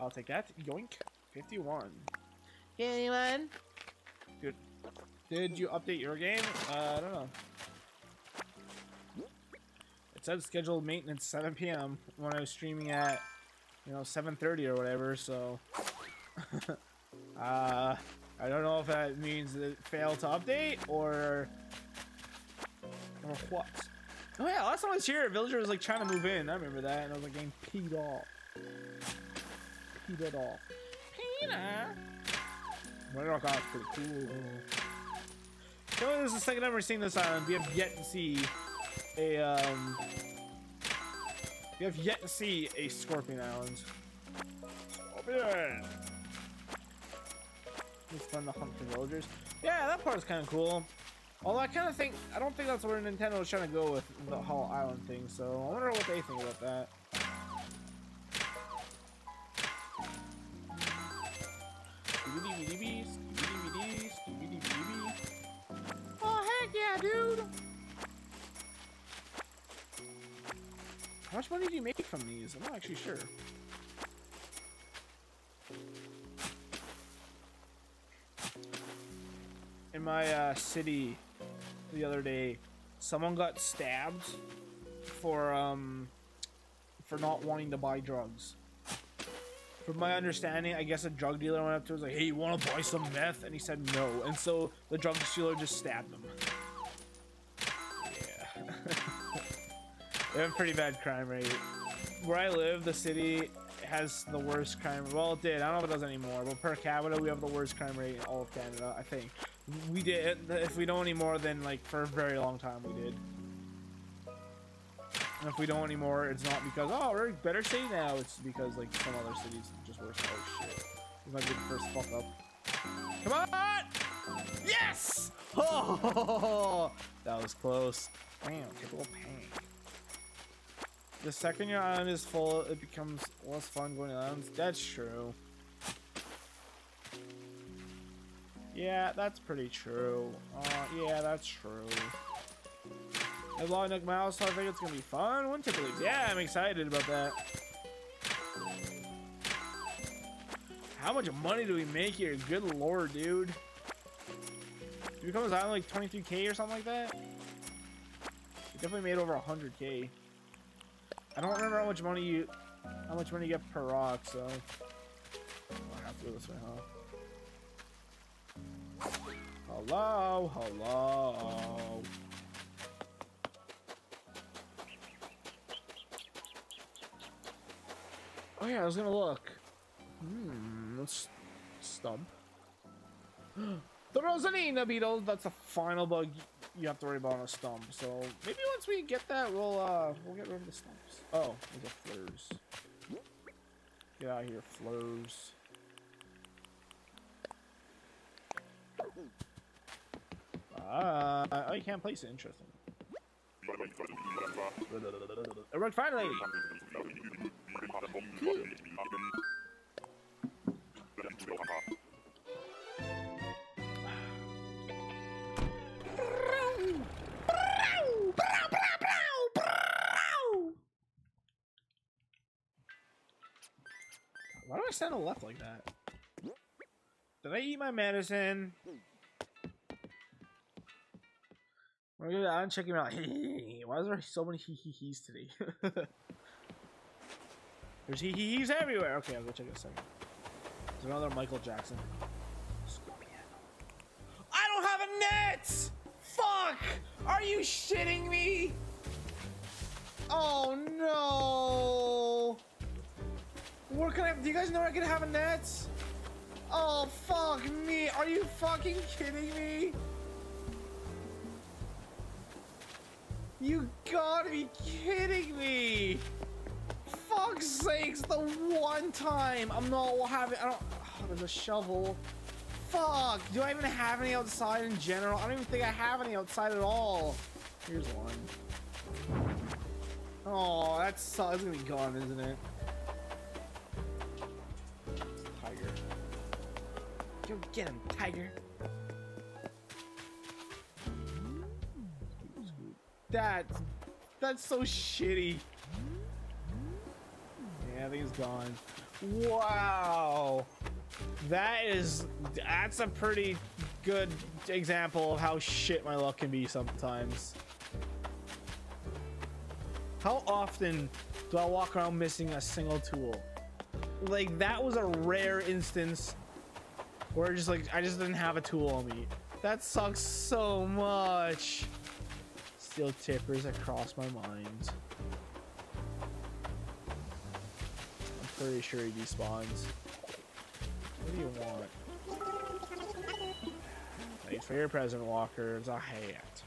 I'll take that. Yoink. 51. Anyone? Did you update your game? Uh, I don't know. It said scheduled maintenance 7 p.m. when I was streaming at, you know, 7:30 or whatever. So, [LAUGHS] uh, I don't know if that means it failed to update or or what. Oh yeah, last time I was here, Villager was like trying to move in. I remember that, and I was like getting peed off. Peed it off. Peter. I got pretty cool. Know, this is the second time we're seeing this island. We have yet to see a um. We have yet to see a Scorpion Island. Scorpion. It's fun to hunt for villagers. Yeah, that part is kind of cool. Although I kind of think I don't think that's where Nintendo was trying to go with the whole island thing. So I wonder what they think about that. Oh heck yeah, dude! How much money do you make from these? I'm not actually sure. In my uh, city the other day, someone got stabbed for um for not wanting to buy drugs. From my understanding, I guess a drug dealer went up to him and was like, "Hey, you want to buy some meth?" And he said no, and so the drug dealer just stabbed him. They have a pretty bad crime rate. Where I live, the city has the worst crime. Well, it did. I don't know if it does anymore, but per capita, we have the worst crime rate in all of Canada. I think we did. If we don't anymore, then like for a very long time we did. And if we don't anymore, it's not because oh we're a better city now. It's because like some other cities just worse. Oh shit! This might be the first fuck up. Come on! Yes! Oh, [LAUGHS] that was close. Damn, typical pain. The second your island is full, it becomes less fun going to islands. That's true. Yeah, that's pretty true. Uh, yeah, that's true. As long my house, so I think it's gonna be fun. Wouldn't you believe? Yeah, I'm excited about that. How much money do we make here? Good lord, dude. Did we become this island like 23k or something like that? We definitely made over 100k. I don't remember how much money you, how much money you get per rock, so. I have to go this way, huh? Hello, hello. Oh yeah, I was gonna look. Hmm, let's stump. [GASPS] The Rosalina beetle, that's the final bug you have to worry about on a stump. So maybe once we get that, we'll uh we'll get rid of the stumps. Oh, there's a flurs. Get out of here, flurs. Ah, oh, you can't place it. Interesting. It worked finally. Do I stand the left like that? Did I eat my medicine? We're gonna I'm checking out. [LAUGHS] Why is there so many hee hee hees today? [LAUGHS] There's hee hee hees everywhere. Okay, I'll go check it a second. There's another Michael Jackson. I don't have a net! Fuck! Are you shitting me? Oh no! Where can I? Do you guys know where I can have a net? Oh fuck me! Are you fucking kidding me? You gotta be kidding me! Fuck's sakes, the one time I'm not having. I don't. Oh, there's a shovel. Fuck! Do I even have any outside in general? I don't even think I have any outside at all. Here's one. Oh, that's that's gonna be gone, isn't it? Go get him, tiger. That's that's so shitty. Yeah, I think it's gone. Wow. That is that's a pretty good example of how shit my luck can be sometimes. How often do I walk around missing a single tool? Like that was a rare instance where just like I just didn't have a tool on me. That sucks so much. Steel tippers across my mind. I'm pretty sure he despawns. What do you want? Thanks for your present, Walker. It's a hat.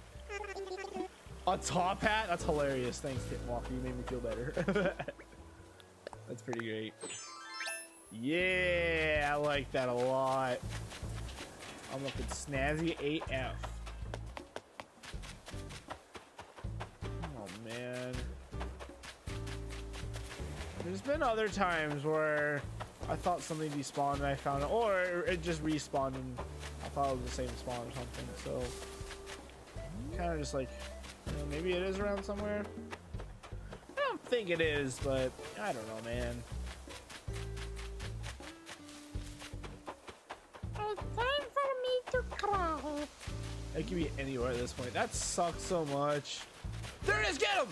A top hat? That's hilarious. Thanks, Tip Walker. You made me feel better. [LAUGHS] That's pretty great. Yeah, I like that a lot. I'm looking snazzy AF. Oh man. There's been other times where I thought something despawned and I found it, or it just respawned and I thought it was the same spawn or something. So kind of just like, you know, maybe it is around somewhere. I don't think it is, but I don't know, man. Time for me to. It could be anywhere at this point. That sucks so much. There it is, get him!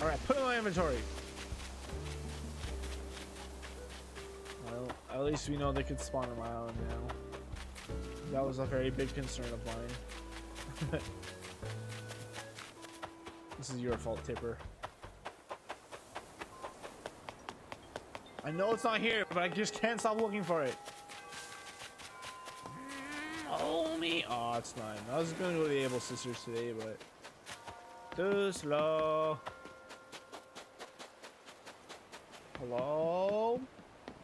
Alright, put it in my inventory. Well, at least we know they could spawn on my island now. That was a very big concern of mine. [LAUGHS] this is your fault, Tipper. I know it's not here, but I just can't stop looking for it. Me! Oh, it's not. I was gonna go to the Able Sisters today, but too slow. Hello?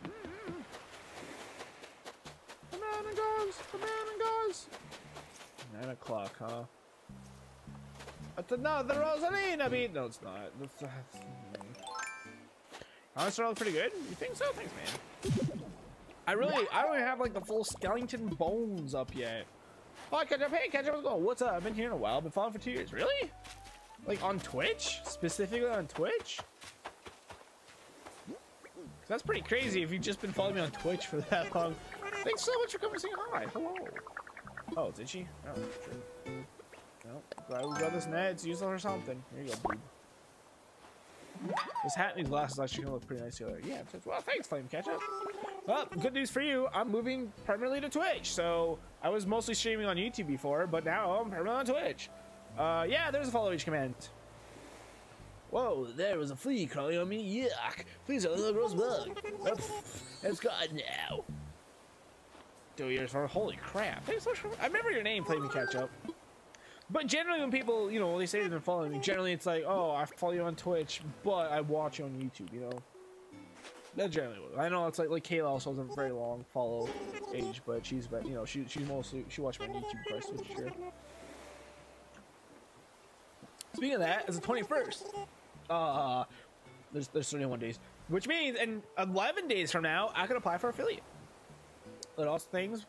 Mm-hmm. Come on goes! Come on goes! Nine o'clock, huh? It's another Rosalina beat! No, it's not. That's, that's, hmm. Honestly, that pretty good. You think so? Thanks, man. I really, I don't even have like the full skeleton bones up yet. Oh, catch up! Hey, catch up! Oh, what's up? I've been here in a while. Been following for two years. Really? Like on Twitch? Specifically on Twitch? That's pretty crazy if you've just been following me on Twitch for that long. Thanks so much for coming to say hi. Hello. Oh, did she? Oh, sure. No, glad we got this net. It's useful or something. Here you go, boob. This hat and these glasses actually gonna look pretty nice together. Yeah, well, thanks, Flame Ketchup. Well, good news for you. I'm moving permanently to Twitch. So I was mostly streaming on YouTube before, but now I'm permanently on Twitch. Uh, yeah, there's a follow each command. Whoa, there was a flea crawling on me. Yuck. Please, a little gross bug. Oh, it's gone now. two years for holy crap. Thanks so much for, I remember your name, Play Me Catch Up. But generally, when people, you know, they say they've been following me, generally it's like, oh, I follow you on Twitch, but I watch you on YouTube, you know? That generally what I know. It's like like Kayla also has a very long follow age, but she's but you know she she's mostly she watched my YouTube first, which is. Speaking of that, it's the twenty first. Uh, there's there's 31 days, which means in 11 days from now I can apply for affiliate. Let us things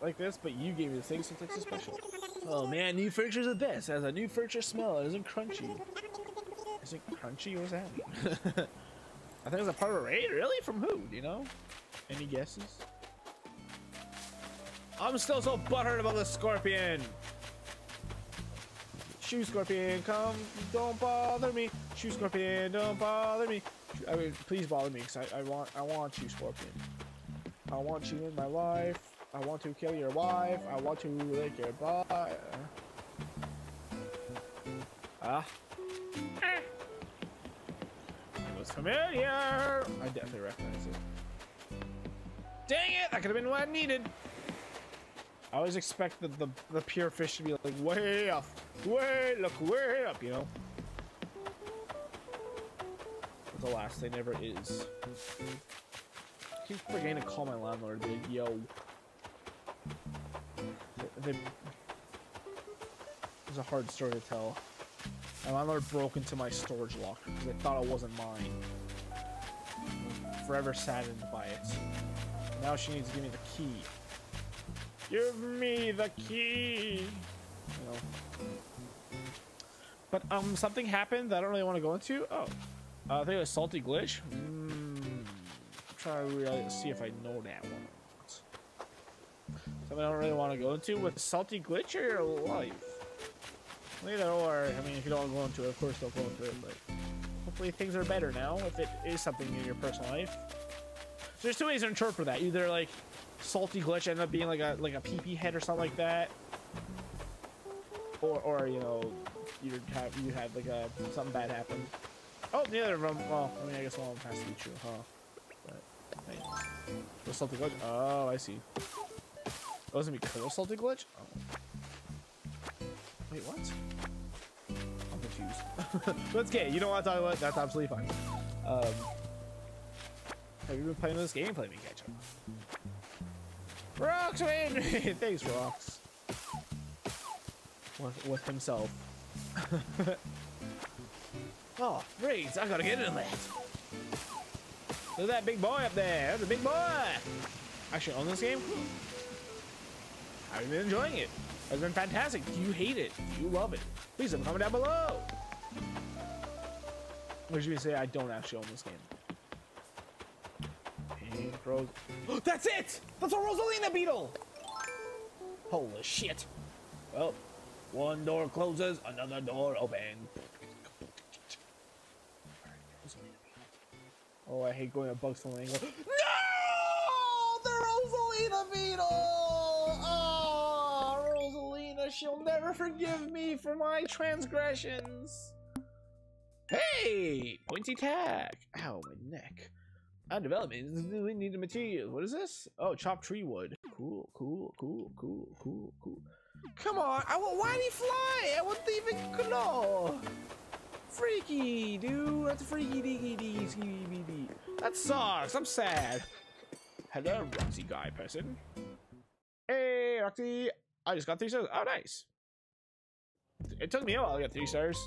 like this, but you gave me the thing, so it's like special. Oh man, new furniture's the best. It has a new furniture smell. It isn't crunchy. Is it crunchy? What does that? [LAUGHS] I think it's a part of a raid. Really? From who? Do you know? Any guesses? I'm still so butthurt about the scorpion. Shoe scorpion, come, don't bother me. Shoe scorpion, don't bother me. I mean, please bother me, cause I, I want, I want you, scorpion. I want you in my life. I want to kill your wife. I want to lick your butt. Ah. ah looks familiar. I definitely recognize it. Dang it! That could have been what I needed. I always expect the, the, the pure fish to be like way up. Way, look, way up, you know? But the last they never is. I keep forgetting to call my landlord, like, yo. They, they, it's a hard story to tell. My landlord broke into my storage locker because they thought it wasn't mine. I'm forever saddened by it. Now she needs to give me the key. Give me the key! You know. But, um, something happened that I don't really want to go into. Oh. Uh, I think it was Salty Glitch. Mm, try to really see if I know that one. Something I don't really want to go into with Salty Glitch or your life. Either or, I mean, if you don't go into it, of course don't go into it, but hopefully things are better now, if it is something in your personal life. So there's two ways to interpret that. Either, like, salty glitch ended up being like a like a PP head or something like that. Or, or you know, you have you had like a something bad happen. Oh, neither of them. Well, I mean, I guess one of them has to be true, huh? But, hey. The salty glitch. Oh, I see. It wasn't because of salty glitch. Oh. Wait, what? I'm confused. [LAUGHS] Let's get. You know what I'm talking about? That's absolutely fine. Um, have you been playing this game? Play me catch up. Rocks [LAUGHS] win! Thanks, Rocks. With, with himself. [LAUGHS] oh, raids! I gotta get in that. Look at that big boy up there. That's a big boy. Actually, own this game. You been enjoying it? It's been fantastic. Do you hate it? Do you love it? Please leave a comment down below. What did you say? I don't actually own this game. Rose. [GASPS] That's it! That's a Rosalina beetle! Holy shit. Well, one door closes, another door opens. Oh, I hate going to Bugs [GASPS] No! The Rosalina beetle! She'll never forgive me for my transgressions. Hey! Pointy tack! Ow, my neck. On development, we need the materials. What is this? Oh, chopped tree wood. Cool, cool, cool, cool, cool, cool. Come on, I will, why did he fly? I wasn't even know. Freaky, dude. That's freaky deaky dee That sucks. I'm sad. Hello, Roxy guy person. Hey, Roxy. I just got three stars. Oh, nice. It took me a while to get three stars.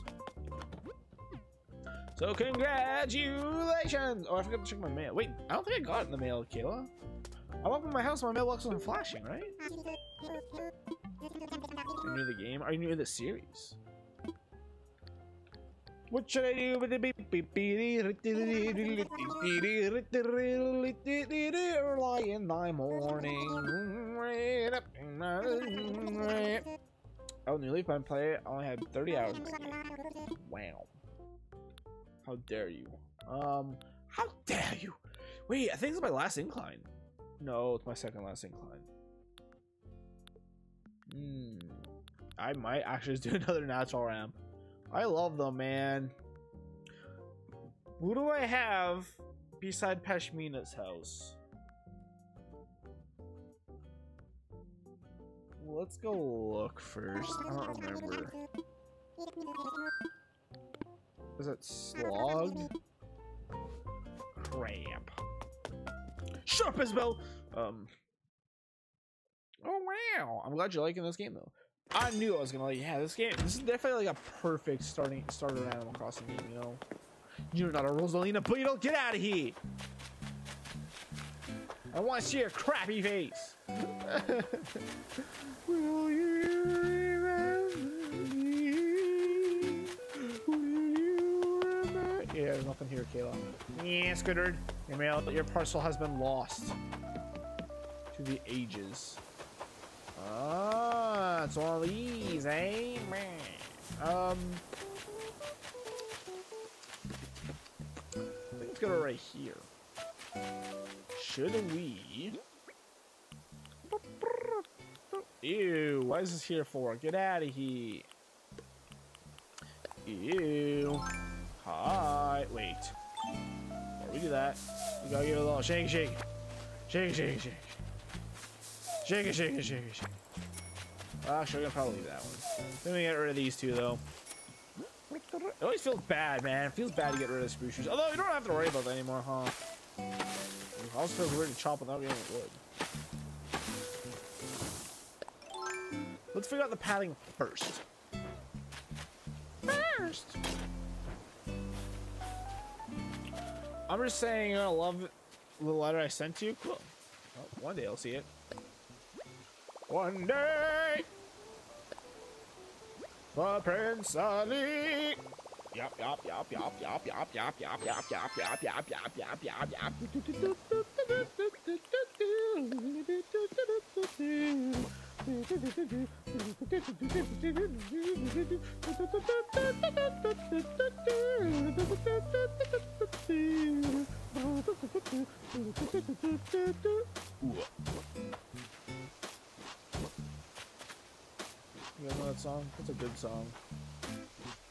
So congratulations! Oh, I forgot to check my mail. Wait, I don't think I got it in the mail, Kayla. I walked in my house, and my mailbox wasn't flashing, right? [LAUGHS] Are you new to the game? Are you new to the series? What should I do with the beep beep early in the morning? Oh, New Leaf Pen play only had 30 hours. Wow. How dare you? Um, how dare you? Wait, I think it's my last incline. No, it's my second last incline. Hmm. I might actually do [LAUGHS] another natural ramp. I love them, man. Who do I have beside Pashmina's house? let's go look first. I don't remember. Is it slog? Crap. Sharp as bell. Um. Oh wow! I'm glad you're liking this game though. I knew I was gonna like. Yeah, this game. This is definitely like a perfect starting starter Animal Crossing game. You know. You're not a Rosalina Beetle. Get out of here. I want to see your crappy face. Will you remember me? Will you remember? Yeah, there's nothing here, Kayla. Yeah, Squidward. Your mail, your parcel has been lost to the ages. Ah, it's of these, eh? Um, let's go right here. Should we? Ew, what is this here for? Get out of here. Ew. Hi. Wait. Before we do that, we gotta give it a little shake, shake. Shake, shake, shake. Shake it, shake it, shake it, shake it. Actually, we're gonna probably leave that one. Let me get rid of these two, though. It always feels bad, man. It feels bad to get rid of spruce trees. Although, you don't have to worry about that anymore, huh? It also feels weird to chop without getting wood. Let's figure out the padding first. First! I'm just saying you're gonna love the letter I sent you. Cool. Well, one day I'll see it. One day! The Prince Ali! Yep, yep, yep, yep, yep, yep, yep, yep, yep, yep, yep, yep, yep, yep, yep, You know that song? That's a good song.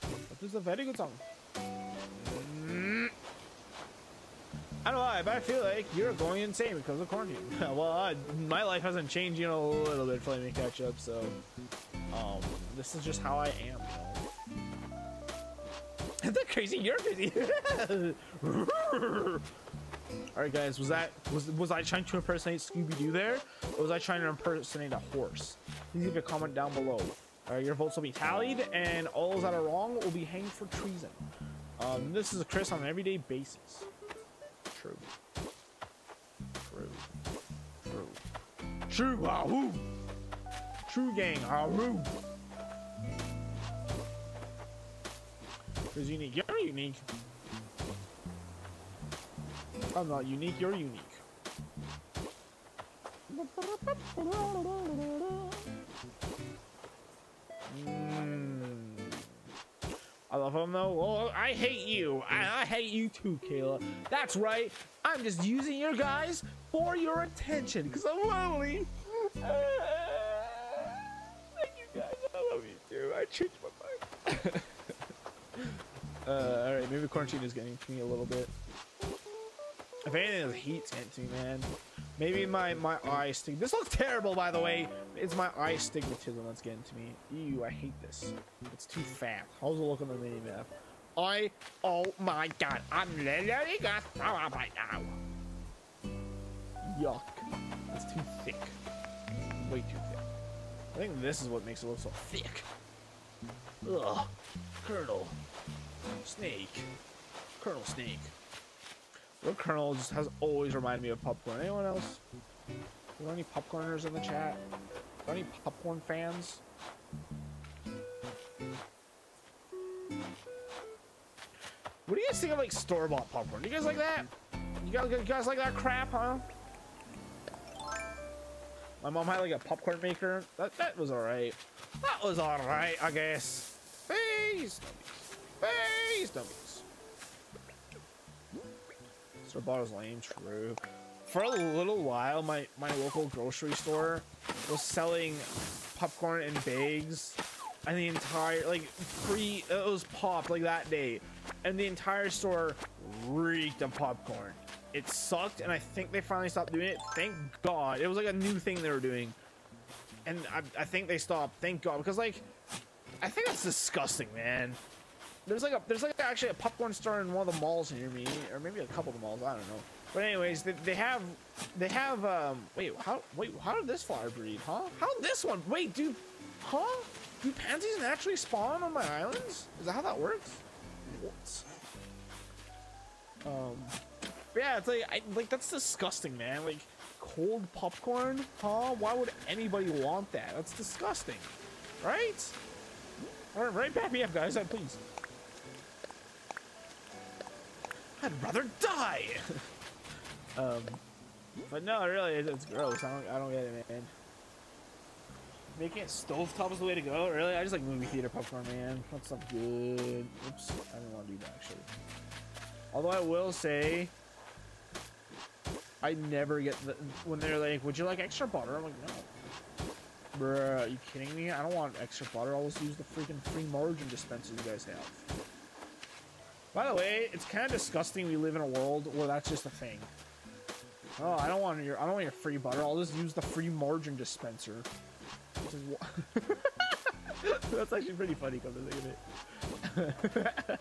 That is a very good song. Mm. I don't know why, but I feel like you're going insane because of quarantine. [LAUGHS] well, I, my life hasn't changed, you know, a little bit for me catch up, so um, this is just how I am. [LAUGHS] Isn't that crazy? You're crazy. [LAUGHS] All right, guys, was that was was I trying to impersonate Scooby Doo there, or was I trying to impersonate a horse? Please leave a comment down below. All right, your votes will be tallied, and all those that are wrong will be hanged for treason. Um, this is a Chris on an everyday basis. True. True. True. True. Wahoo! True gang. Wahoo! Because unique. You're unique. I'm not unique. You're unique. Mm. I love him though. Oh, I hate you. I, I hate you too, Kayla. That's right. I'm just using your guys for your attention because I'm lonely. [LAUGHS] Thank you guys. I love you too. I changed my mind. [LAUGHS] uh, all right, maybe quarantine is getting to me a little bit. If anything, the heat's getting to me, man. Maybe my my eye. This looks terrible, by the way. It's my astigmatism that's getting to me. Ew, I hate this. It's too fat. How's it look on the mini map? I. Oh my god, I'm literally gonna throw up right now. Yuck. It's too thick. Way too thick. I think this is what makes it look so thick. Ugh. Colonel. Snake. Colonel Snake. The Colonel just has always reminded me of popcorn. Anyone else? Are there any popcorners in the chat? Are there any popcorn fans? What do you guys think of like store-bought popcorn? Do you guys like that? You guys, you guys like that crap, huh? My mom had like a popcorn maker. That that was alright. That was alright, I guess. Face Face dummies. Store is lame, true. For a little while, my, my local grocery store was selling popcorn in bags and the entire like free it was popped like that day and the entire store reeked of popcorn it sucked and i think they finally stopped doing it thank god it was like a new thing they were doing and I, I think they stopped. Thank God, because like, I think that's disgusting, man. There's like a there's like actually a popcorn store in one of the malls near me, or maybe a couple of the malls. I don't know. But anyways, they, they have they have um wait how wait how did this flower breed? Huh? How this one? Wait, dude, huh? Do pansies naturally spawn on my islands? Is that how that works? What? Um, yeah, it's like I, like that's disgusting, man. Like cold popcorn, huh? Why would anybody want that? That's disgusting, right? All right, right back me up, guys. Please. I'd rather die. [LAUGHS] um, but no, really, it's, it's gross. I don't, I don't get it, man. Making it stovetop is the way to go. Really, I just like movie theater popcorn, man. That's not good. Oops, I didn't want to do that actually. Although I will say, I never get the when they're like, "Would you like extra butter?" I'm like, "No." Bruh, are you kidding me? I don't want extra butter. I'll just use the freaking free margin dispenser you guys have. By the way, it's kind of disgusting we live in a world where that's just a thing. Oh, I don't want your I don't want your free butter. I'll just use the free margin dispenser. [LAUGHS] that's actually pretty funny come to think of it.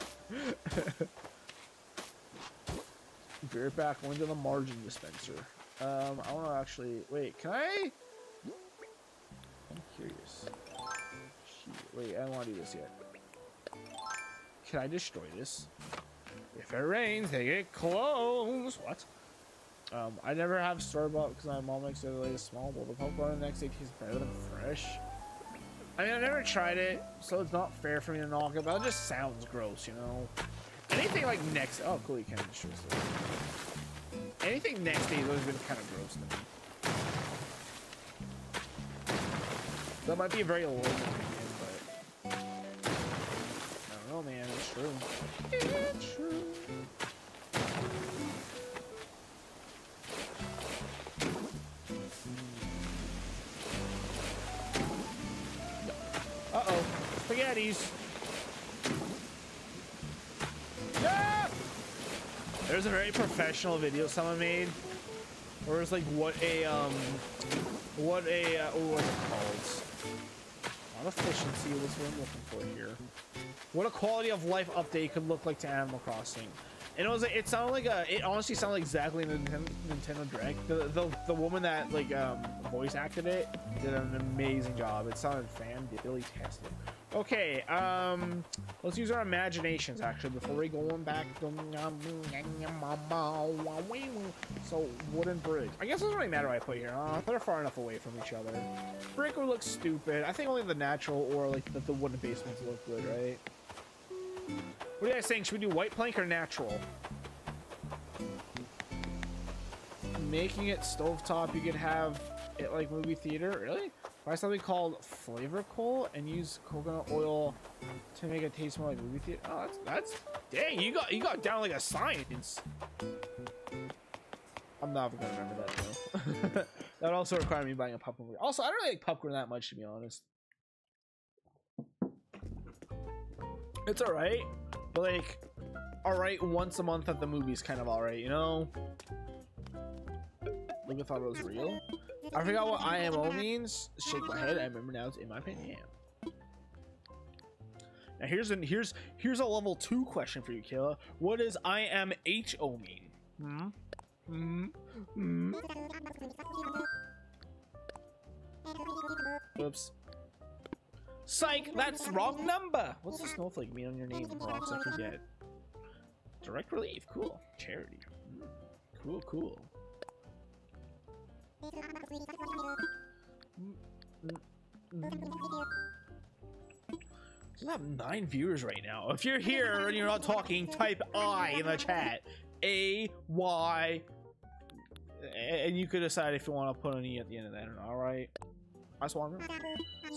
[LAUGHS] Be right back. Going to the margin dispenser. Um, I want to actually wait. Can I? I'm curious. Wait, I don't want to do this yet. Can I destroy this? If it rains, they get close. What? Um, I never have store bought because my mom makes it really small, but the popcorn the next day tastes better than fresh. I mean, I've never tried it, so it's not fair for me to knock it, but it just sounds gross, you know? Anything like next... Oh, cool, you can destroy. Anything next day has always been kind of gross to me. That might be a very low true. True. Uh-oh. Spaghettis. Yeah! There's a very professional video someone made. Where it's like what a, um... What a, uh, oh, what's it called? Not efficiency was what I'm looking for here. What a quality of life update could look like to Animal Crossing. And it was like, it sounded like a, it honestly sounded exactly Nintendo, Nintendo Direct. The, the, the woman that like um, voice acted it did an amazing job. It sounded fantastic. Okay, um, let's use our imaginations actually before we go on back. So wooden bridge. I guess it doesn't really matter what I put here. Uh, they're far enough away from each other. Brick would look stupid. I think only the natural or like the, the wooden basements look good, right? What are you guys saying? Should we do white plank or natural? Making it stovetop, you could have it like movie theater. Really? Buy something called Flavacol and use coconut oil to make it taste more like movie theater. Oh, that's that's dang. You got you got down like a science. I'm not gonna remember that though. [LAUGHS] that also require me buying a popcorn. Also, I don't really like popcorn that much to be honest. It's alright. But like, alright once a month at the movies kind of alright, you know? I thought it was real. I forgot what IMO means. Shake my head. I remember now. It's in my opinion. Now here's an here's here's a level two question for you, Kayla. What does IMHO mean? Hmm. Hmm. Hmm. Oops. Psych, that's wrong number. What's the snowflake mean on your name, Rocks? I forget. Direct relief, cool. Charity. Mm. Cool, cool. We have nine viewers right now. If you're here and you're not talking, type I in the chat. A Y. And you could decide if you want to put an E at the end of that or not. All right. I swung.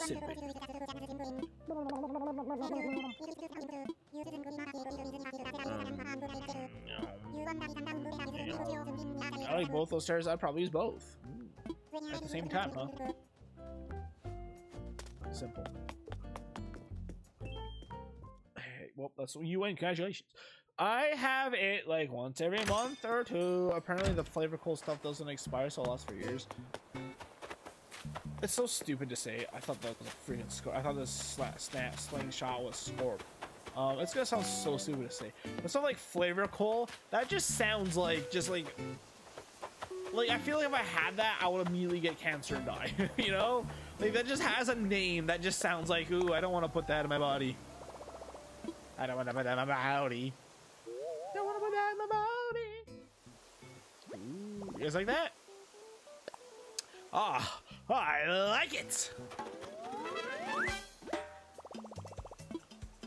Sit. I like both those stairs. I'd probably use both. At the same time, huh? Simple. Hey, well, that's you win. Congratulations. I have it like once every month or two. Apparently, the Flavacol stuff doesn't expire, so it lasts for years. It's so stupid to say. I thought that was a freaking score. I thought this sla- snap slingshot was Scorp. Um, it's gonna sound so stupid to say, but something like Flavacol. That just sounds like just like like I feel like if I had that, I would immediately get cancer and die. [LAUGHS] you know, like that just has a name that just sounds like ooh, I don't want to put that in my body. I don't want to put that in my body. Don't want to put that in my body. Ooh, you guys like that? Ah, I like it.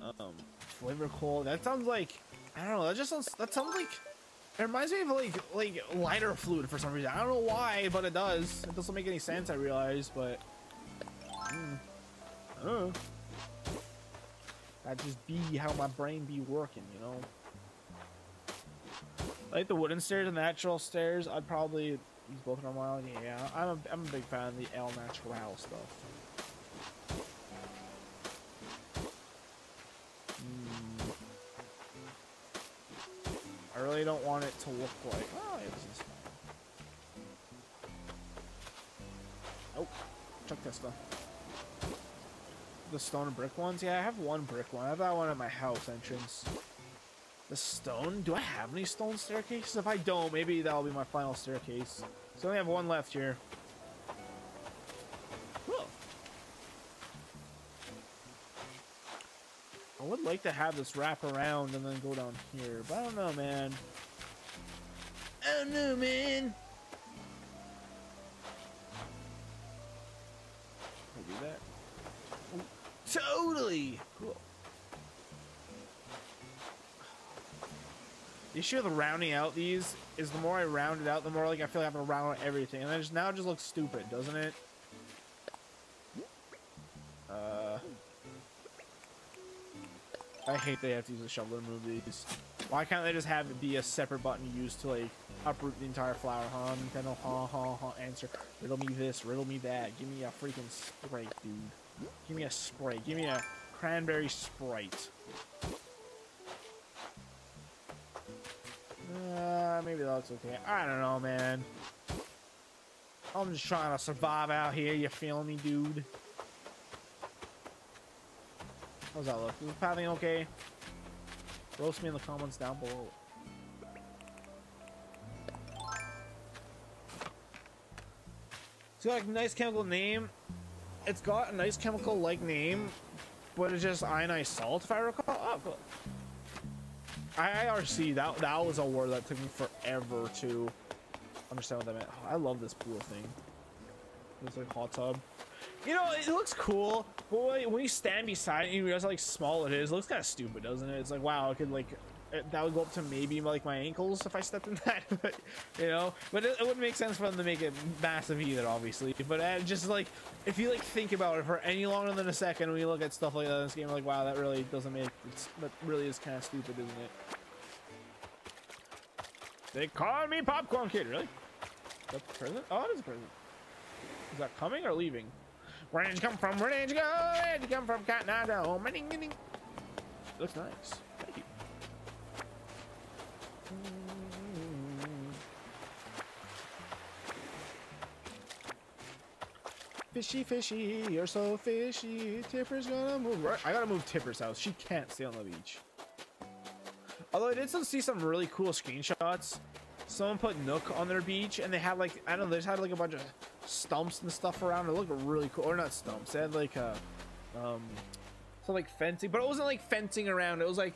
Um, flavor coal. That sounds like I don't know. That just sounds. That sounds like. It reminds me of like like lighter fluid for some reason. I don't know why, but it does. It doesn't make any sense. I realize, but. Mm, I don't know. That just be how my brain be working, you know. Like the wooden stairs and the natural stairs, I'd probably use both normal. Yeah, I'm a, I'm a big fan of the El Natural stuff. Hmm. I really don't want it to look like. Oh, this is fine. Oh, chuck this stuff. The stone and brick ones? Yeah, I have one brick one. I have that one at my house entrance. The stone? Do I have any stone staircases? If I don't, maybe that'll be my final staircase. So I only have one left here. I would like to have this wrap around and then go down here, but I don't know, man. I don't know, man. Can I do that? Totally! The issue with rounding out these is the more I round it out, the more like I feel like I have to round out everything. And then just, now it just looks stupid, doesn't it? Uh, I hate they have to use a shovel to move these. Why can't they just have it be a separate button used to like uproot the entire flower? Huh? Nintendo, ha ha ha. Answer. Riddle me this, riddle me that. Give me a freaking sprite, dude. Give me a sprite. Give me a cranberry sprite. Uh, maybe that's okay. I don't know, man. I'm just trying to survive out here. You feel me, dude? How's that look? Is the pathing okay? Roast me in the comments down below. It's got a nice chemical name. It's got a nice chemical-like name, but it's just ionized salt, if I recall. Oh, cool. IRC, that, that was a word that took me forever to understand what that meant. Oh, I love this pool thing. It's like hot tub. You know, it looks cool, but when you stand beside it you realize how like, small it is, it looks kind of stupid, doesn't it? It's like, wow, it could like, that would go up to maybe like my ankles if I stepped in [LAUGHS] that, but, you know? But it, it, wouldn't make sense for them to make it massive either, obviously. But uh, just like, if you like think about it for any longer than a second when you look at stuff like that in this game, like, wow, that really doesn't make, it's that really is kind of stupid, isn't it? They call me Popcorn Kid, really? Is that the present? Oh, it is a present. Is that coming or leaving? Where did you come from? Where did you go? Where did you come from, Cotton Eye? Looks nice. Fishy, fishy, you're so fishy. Tipper's gonna move. I gotta move Tipper's house. She can't stay on the beach. Although I did see some really cool screenshots. Someone put Nook on their beach, and they had like I don't know, they just had like a bunch of stumps and stuff around. It looked really cool, or not stumps. They had like a um, so like fencing, but it wasn't like fencing around. It was like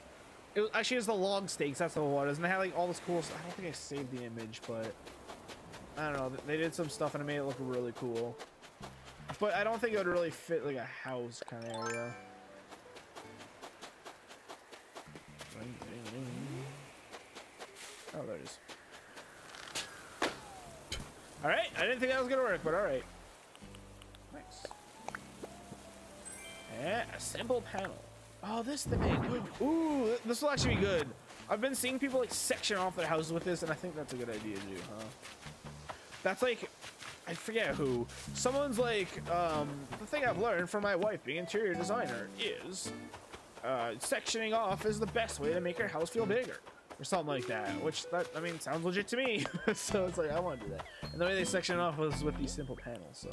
it was actually it was the log stakes. That's what it was, and they had like all this cool. Stuff. I don't think I saved the image, but I don't know. They did some stuff and it made it look really cool. But I don't think it would really fit like a house kind of area. Oh, there it is. Alright, I didn't think that was gonna work, but alright. Nice. Yeah, a simple panel. Oh, this thing. Ooh, this will actually be good. I've been seeing people like section off their houses with this, and I think that's a good idea to do, huh? That's like, I forget who. Someone's like, um, the thing I've learned from my wife being interior designer is, uh, sectioning off is the best way to make your house feel bigger or something like that. Which that I mean sounds legit to me. [LAUGHS] so it's like I want to do that. And the way they section it off was with these simple panels. So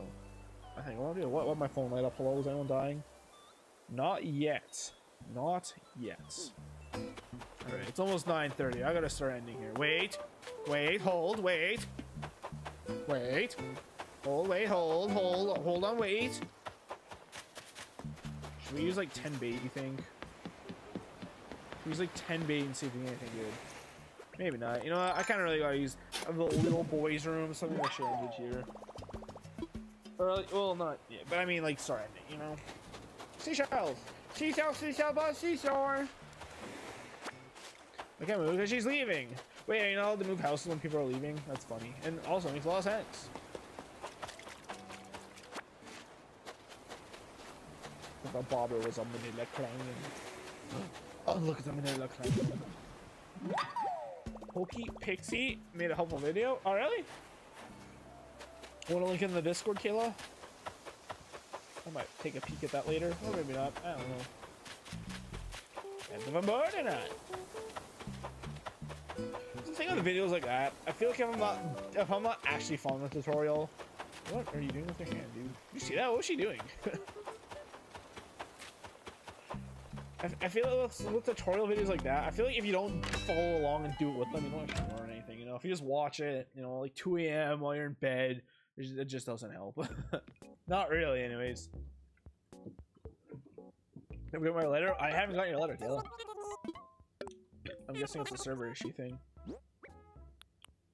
I think. What, do what, what my phone light up? Hello, is anyone dying? Not yet. Not yet. Alright, it's almost 9.30. I gotta start ending here. Wait. Wait, hold, wait. Wait. Hold, wait, hold, hold, hold on, wait. Should we use like 10 bait, you think? We Use like 10 bait and see if we get anything good. Maybe not. You know what? I kind of really gotta use a little, boys' room, something I should end here. Or, well, not yeah, but I mean, like, ending, you know? Seashells! Seashell, seashell, bus, seashore! I can't move because she's leaving. Wait, are you know, to move houses when people are leaving? That's funny. And also makes a lot of sense. Thought Bobber was a Manila clown. [GASPS] Oh, look at the Manila clown. Pokey Pixie made a helpful video. Oh, really? Want to link in the Discord, Kayla? I might take a peek at that later. Or maybe not. I don't know. Depends if I'm bored or not. The thing with videos like that, I feel like if I'm not if I'm not actually following the tutorial. What are you doing with your hand, dude? You see that? What's she doing? [LAUGHS] I, I feel like with, with tutorial videos like that, I feel like if you don't follow along and do it with them, you don't actually learn anything. You know, if you just watch it, you know, like 2 a.m. while you're in bed, it just, doesn't help. [LAUGHS] Not really, anyways. Have we got my letter? I haven't got your letter, Kayla. I'm guessing it's a server issue thing.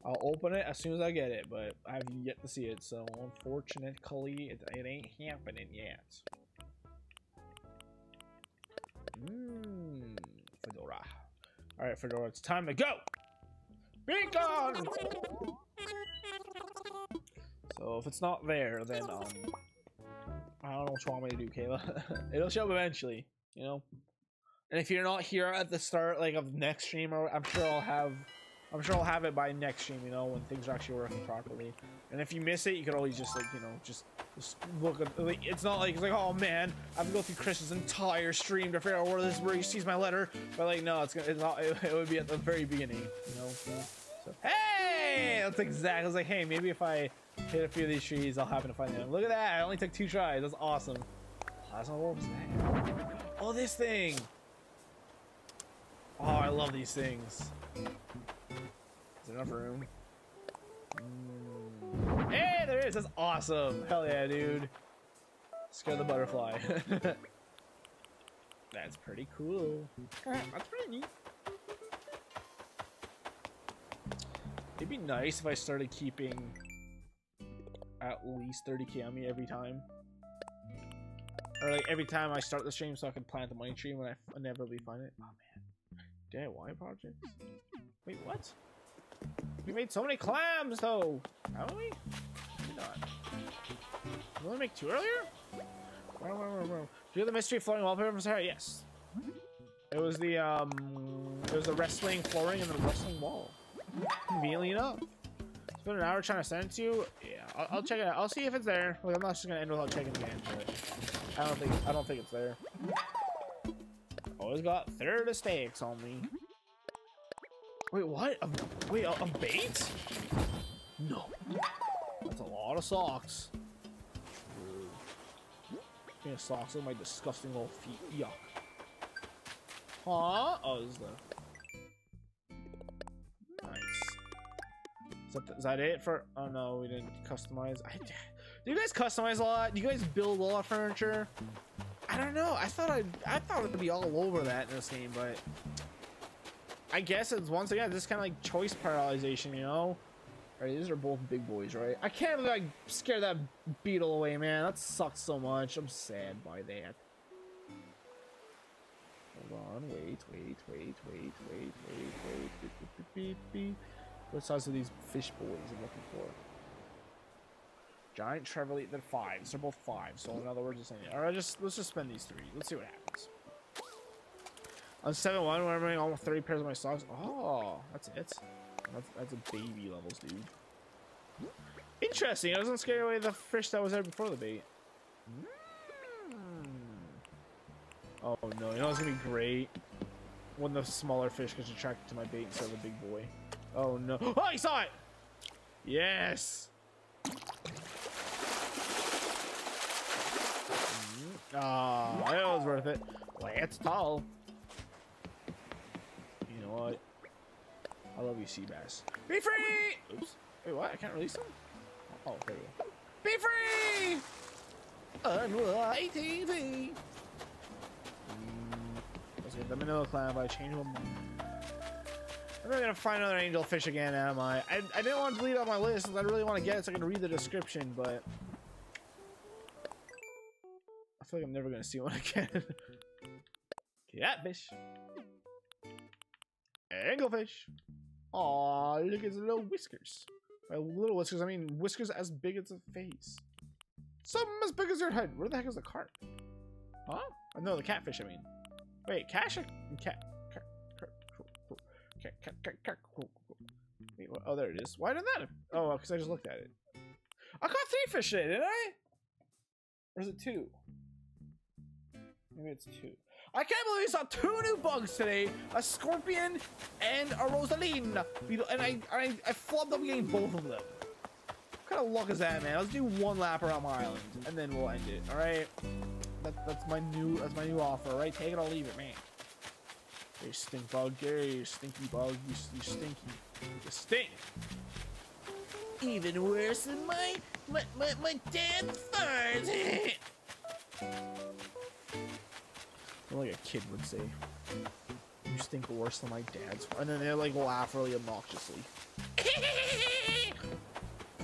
I'll open it as soon as I get it, but I have yet to see it, so unfortunately, it, it ain't happening yet. Mmm, Fedora. Alright, Fedora, it's time to go! Be gone! So if it's not there, then, um, I don't know what you want me to do, Kayla. [LAUGHS] It'll show up eventually, you know? And if you're not here at the start, like, of next stream, I'm sure I'll have I'm sure I'll have it by next stream, you know, when things are actually working properly. And if you miss it, you could always just like, you know, just, just look at like it's not like it's like, oh man, I have to go through Chris's entire stream to figure out where this where he sees my letter. But like no, it's gonna it's not [LAUGHS] it, it would be at the very beginning, you know. So hey, that's exactly I was like, hey, maybe if I hit a few of these trees, I'll happen to find them. Look at that, I only took two tries. That's awesome. Plasma what was? Oh, this thing. Oh, I love these things Is there enough room. Mm. Hey, there is. That's awesome. Hell yeah, dude. Scare the butterfly. [LAUGHS] That's pretty cool. That's pretty neat. It'd be nice if I started keeping at least 30k on me every time. Or like every time I start the stream so I can plant the money tree when I inevitably find it. Oh man. DIY projects? Wait, what? We made so many clams, though. Haven't we? Maybe not. Did we make two earlier? Do you have the mystery floating wallpaper from Saharah? Yes. It was the, um, it was the wrestling flooring and the wrestling wall. Conveniently enough. Been an hour trying to send it to you. Yeah, I'll, I'll check it out. I'll see if it's there. Like, I'm not just gonna end without checking again, I don't think, I don't think it's there. Always got third steaks on me. Wait, what? A, wait, a, a bait? No. That's a lot of socks. Speaking socks, at my disgusting little feet. Yuck. Huh? Oh, this is the... Is that, is that it for... Oh, no, we didn't customize. I, do you guys customize a lot? Do you guys build a lot of furniture? I don't know. I thought I'd, I thought it would be all over that in this game, but I guess it's once again just kind of like choice prioritization, you know. Alright, these are both big boys, right? I can't like scare that beetle away, man. That sucks so much. I'm sad by that. Hold on, wait, wait, wait, wait, wait, wait, wait, beep, beep. What size are these fish boys I'm looking for? Giant Trevally, they're fives. They're both fives. So in other words, it's All right, just let's just spend these three. Let's see what happens. On 7 1, when I'm running almost 30 pairs of my socks. Oh, that's it. That's, that's a baby levels, dude. Interesting. It doesn't scare away the fish that was there before the bait. Mm. Oh no, you know it's gonna be great when the smaller fish gets attracted to my bait instead of the big boy. Oh no. Oh, he saw it! Yes! Oh, it was worth it. Lance tall. You know what? I love you, sea bass. Be free! Oops. Wait, what? I can't release them? Oh, there we go. Be free! Unwise TV. Mm, Let's get them into the clan by changing them. I'm not gonna find another angel fish again, am I? I, I didn't want to delete it on my list. I really want to get it so I can read the description, but I feel like I'm never gonna see one [LAUGHS] again. Catfish. Anglefish. Aw, look at his little whiskers. By little whiskers, I mean whiskers as big as a face. Some as big as your head. Where the heck is the carp? Huh? Oh, no, the catfish, I mean. Wait, cash cat, Wait? Oh, there it is. Why did that? Oh, because I just looked at it. I caught three fish today, didn't I? Or is it two? Maybe it's two. I can't believe I saw two new bugs today: a scorpion and a rosaline. And I, I, I flubbed up getting both of them. What kind of luck is that, man? Let's do one lap around my island, and then we'll end it. All right? That, that's my new, that's my new offer. Right? Take it or leave it, man. You stink bug, Gary. You stinky bug. You, you stinky. You stink. Even worse than my my my, my dad's farts. [LAUGHS] Like a kid would say. You stink worse than my dad's. And then they like laugh really obnoxiously. [LAUGHS]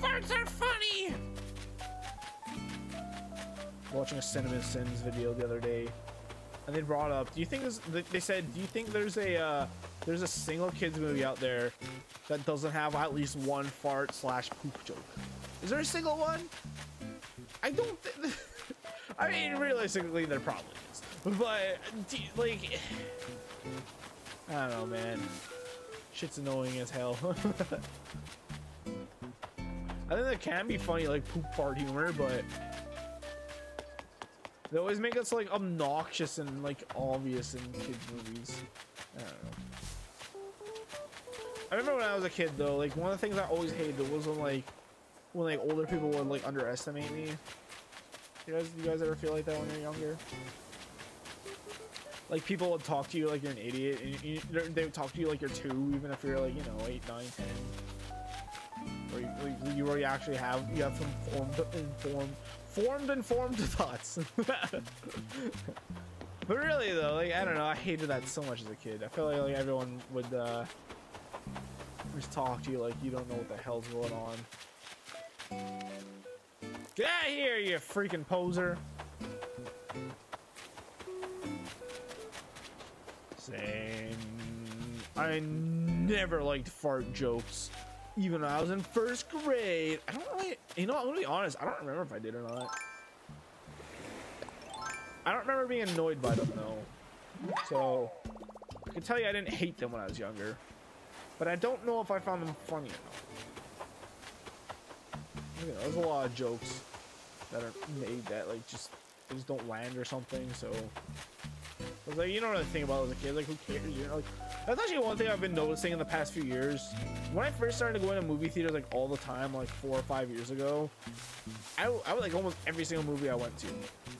Farts are funny. Watching a CinemaSins video the other day, and they brought up. Do you think this? they- said, do you think there's a uh, there's a single kids movie out there that doesn't have at least one fart slash poop joke? Is there a single one? I don't. [LAUGHS] I mean, realistically, there probably is, but do like, [SIGHS] I don't know, man. Shit's annoying as hell. [LAUGHS] I think that can be funny, like poop fart humor, but they always make us like obnoxious and like obvious in kids movies. I don't know. I remember when I was a kid though, like one of the things I always hated was when like when like older people would like underestimate me. You guys, you guys ever feel like that when you're younger? Like people would talk to you like you're an idiot, and you, they would talk to you like you're two, even if you're like you know eight, nine, ten. Or you, like, you already actually have you have some formed, informed, formed, informed [LAUGHS] thoughts. [LAUGHS] but really though, like I don't know, I hated that so much as a kid. I feel like, like everyone would uh, just talk to you like you don't know what the hell's going on. Get out of here, you freaking poser! Same. I never liked fart jokes. Even when I was in first grade. I don't really, you know, I'm gonna be honest, I don't remember if I did or not. I don't remember being annoyed by them though. So, I can tell you I didn't hate them when I was younger. But I don't know if I found them funny or not. There's a lot of jokes that are made that like just just don't land or something. So, I was like, you don't really think about it as a kid. Like, who cares? You know, like that's actually one thing I've been noticing in the past few years. When I first started going to movie theaters like all the time, like four or five years ago, I, I would like almost every single movie I went to.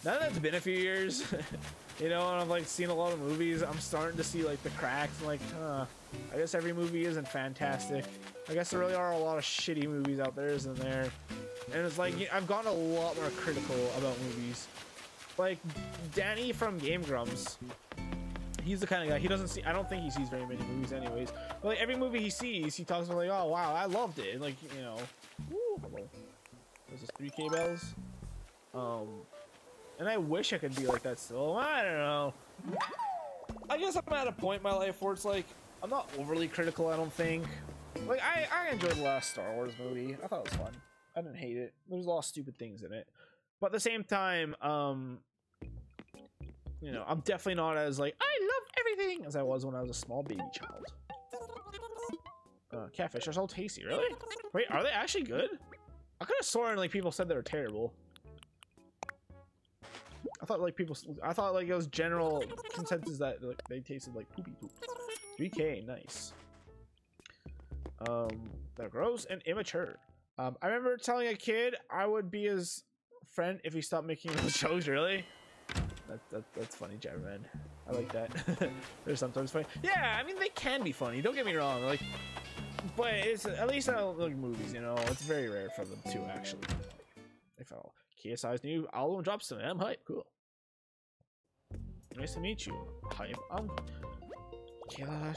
Now that it's been a few years, [LAUGHS] you know, and I've like seen a lot of movies, I'm starting to see like the cracks. I'm like, huh, I guess every movie isn't fantastic. I guess there really are a lot of shitty movies out there, isn't there? And it's like I've gotten a lot more critical about movies. Like Danny from Game Grumps, he's the kind of guy he doesn't see. I don't think he sees very many movies, anyways. But like every movie he sees, he talks about like, oh wow, I loved it. And, like you know, woo. There's this 3K bells. Um, and I wish I could be like that still. I don't know. I guess I'm at a point in my life where it's like I'm not overly critical. I don't think. Like I, I enjoyed the last Star Wars movie. I thought it was fun. I didn't hate it. There's a lot of stupid things in it, but at the same time, um, you know, I'm definitely not as like I love everything as I was when I was a small baby child. Uh, catfish are so tasty, really? Wait, are they actually good? I could have sworn like people said they were terrible. I thought like people, I thought like it was general consensus that like they tasted like poopy poop. 3K, nice. Um, they're gross and immature. Um, I remember telling a kid I would be his friend if he stopped making those [LAUGHS] jokes. Really? That, that, that's funny, Jabberman. I like that. [LAUGHS] They're sometimes funny. Yeah, I mean, they can be funny. Don't get me wrong. Like, but it's at least I don't look movies, you know. It's very rare for them to actually. If all. KSI's new album drops tonight. I'm hype. Cool. Nice to meet you. Hype. I'm Kayla.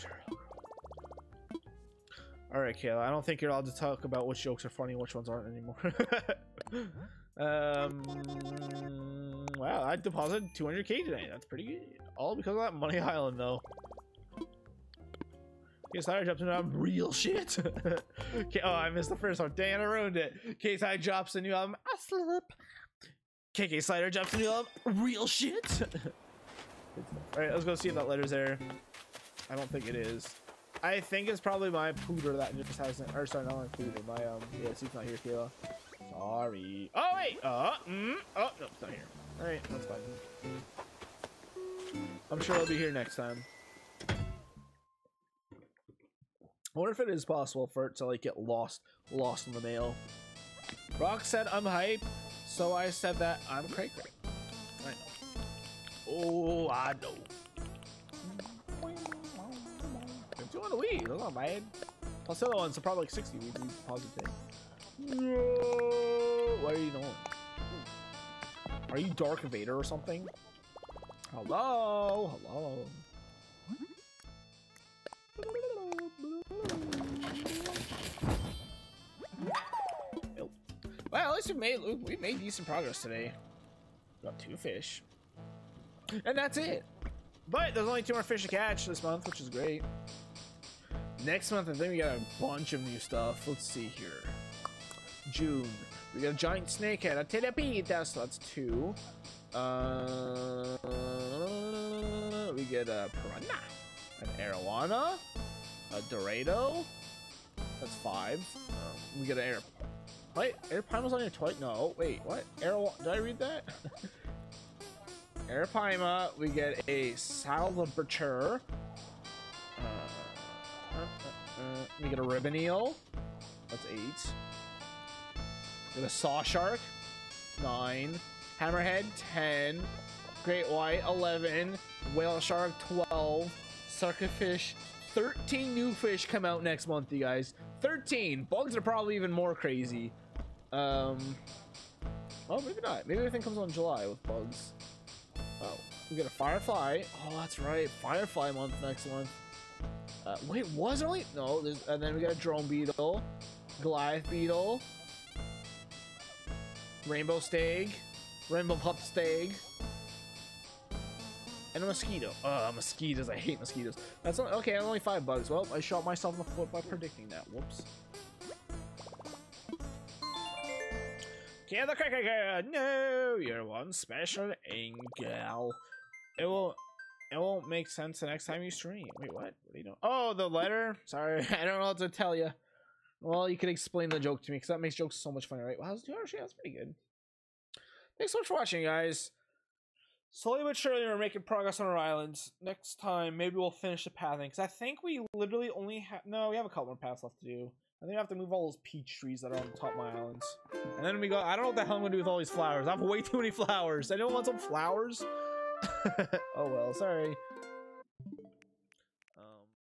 All right, Kayla. I don't think you're allowed to talk about which jokes are funny and which ones aren't anymore. [LAUGHS] um. Wow, I deposited 200k today. That's pretty good. All because of that Money [LAUGHS] Island, though. KSI drops into album real shit. [LAUGHS] okay, oh, I missed the first one. Dang, I ruined it. KSI drops a new album. I slip. K.K. Slider drops a new album. Real shit. [LAUGHS] All right, let's go see if that letter's there. I don't think it is. I think it's probably my pooter that just hasn't. Or sorry, not my pooter. My um. Yeah, see, it's not here, Kayla. Sorry. Oh wait. Uh. Mm, oh no, it's not here. All right, that's fine. I'm sure I'll be here next time. I wonder if it is possible for it to like get lost, lost in the mail. Rock said I'm hype, so I said that I'm cray cray. I. Oh, I know. I'm doing the Wii. That's not bad. Plus the other ones are probably like 60 we positive. What are you doing? Are you Darth Vader or something? Hello? Hello? Well, at least we made we made decent progress today. Got two fish, and that's it. But there's only two more fish to catch this month, which is great. Next month, I think we got a bunch of new stuff. Let's see here. June, we got a giant snake snakehead, a tilapia, so that's two. Uh, we get a piranha, an arowana, a dorado. That's five. We get an air. Wait, Arapaima on your toy? No, wait, what? Air? Did I read that? [LAUGHS] Arapaima. We get a Salvature. Uh, uh, uh, we get a ribbon eel. That's eight. Get a saw shark. Nine. Hammerhead. Ten. Great white. Eleven. Whale shark. Twelve. Suckerfish. 13 new fish come out next month, you guys. 13. Bugs are probably even more crazy. Um. Oh, maybe not. Maybe everything comes on July with bugs. Oh, we got a firefly. Oh, that's right. Firefly month next month. Uh, wait, was it only? No, and then we got a drone beetle, Goliath beetle, rainbow stag, rainbow pup stag, and a mosquito. Uh, mosquitoes. I hate mosquitoes. That's only, okay. Only five bugs. Well, I shot myself in the foot by predicting that. Whoops. Okay, the cricket. No, you're one special angel. It will. It won't make sense the next time you stream. Wait, what? What are you doing? Oh, the letter. Sorry, [LAUGHS] I don't know what to tell you. Well, you can explain the joke to me because that makes jokes so much funnier, right? That's two hours. That's pretty good. Thanks so much for watching, guys. Slowly but surely, we're making progress on our islands. Next time, maybe we'll finish the pathing because I think we literally only have no. We have a couple more paths left to do. I think I have to move all those peach trees that are on the top of my islands, and then we go. I don't know what the hell I'm gonna do with all these flowers. I have way too many flowers. I don't want some flowers? [LAUGHS] oh well, sorry.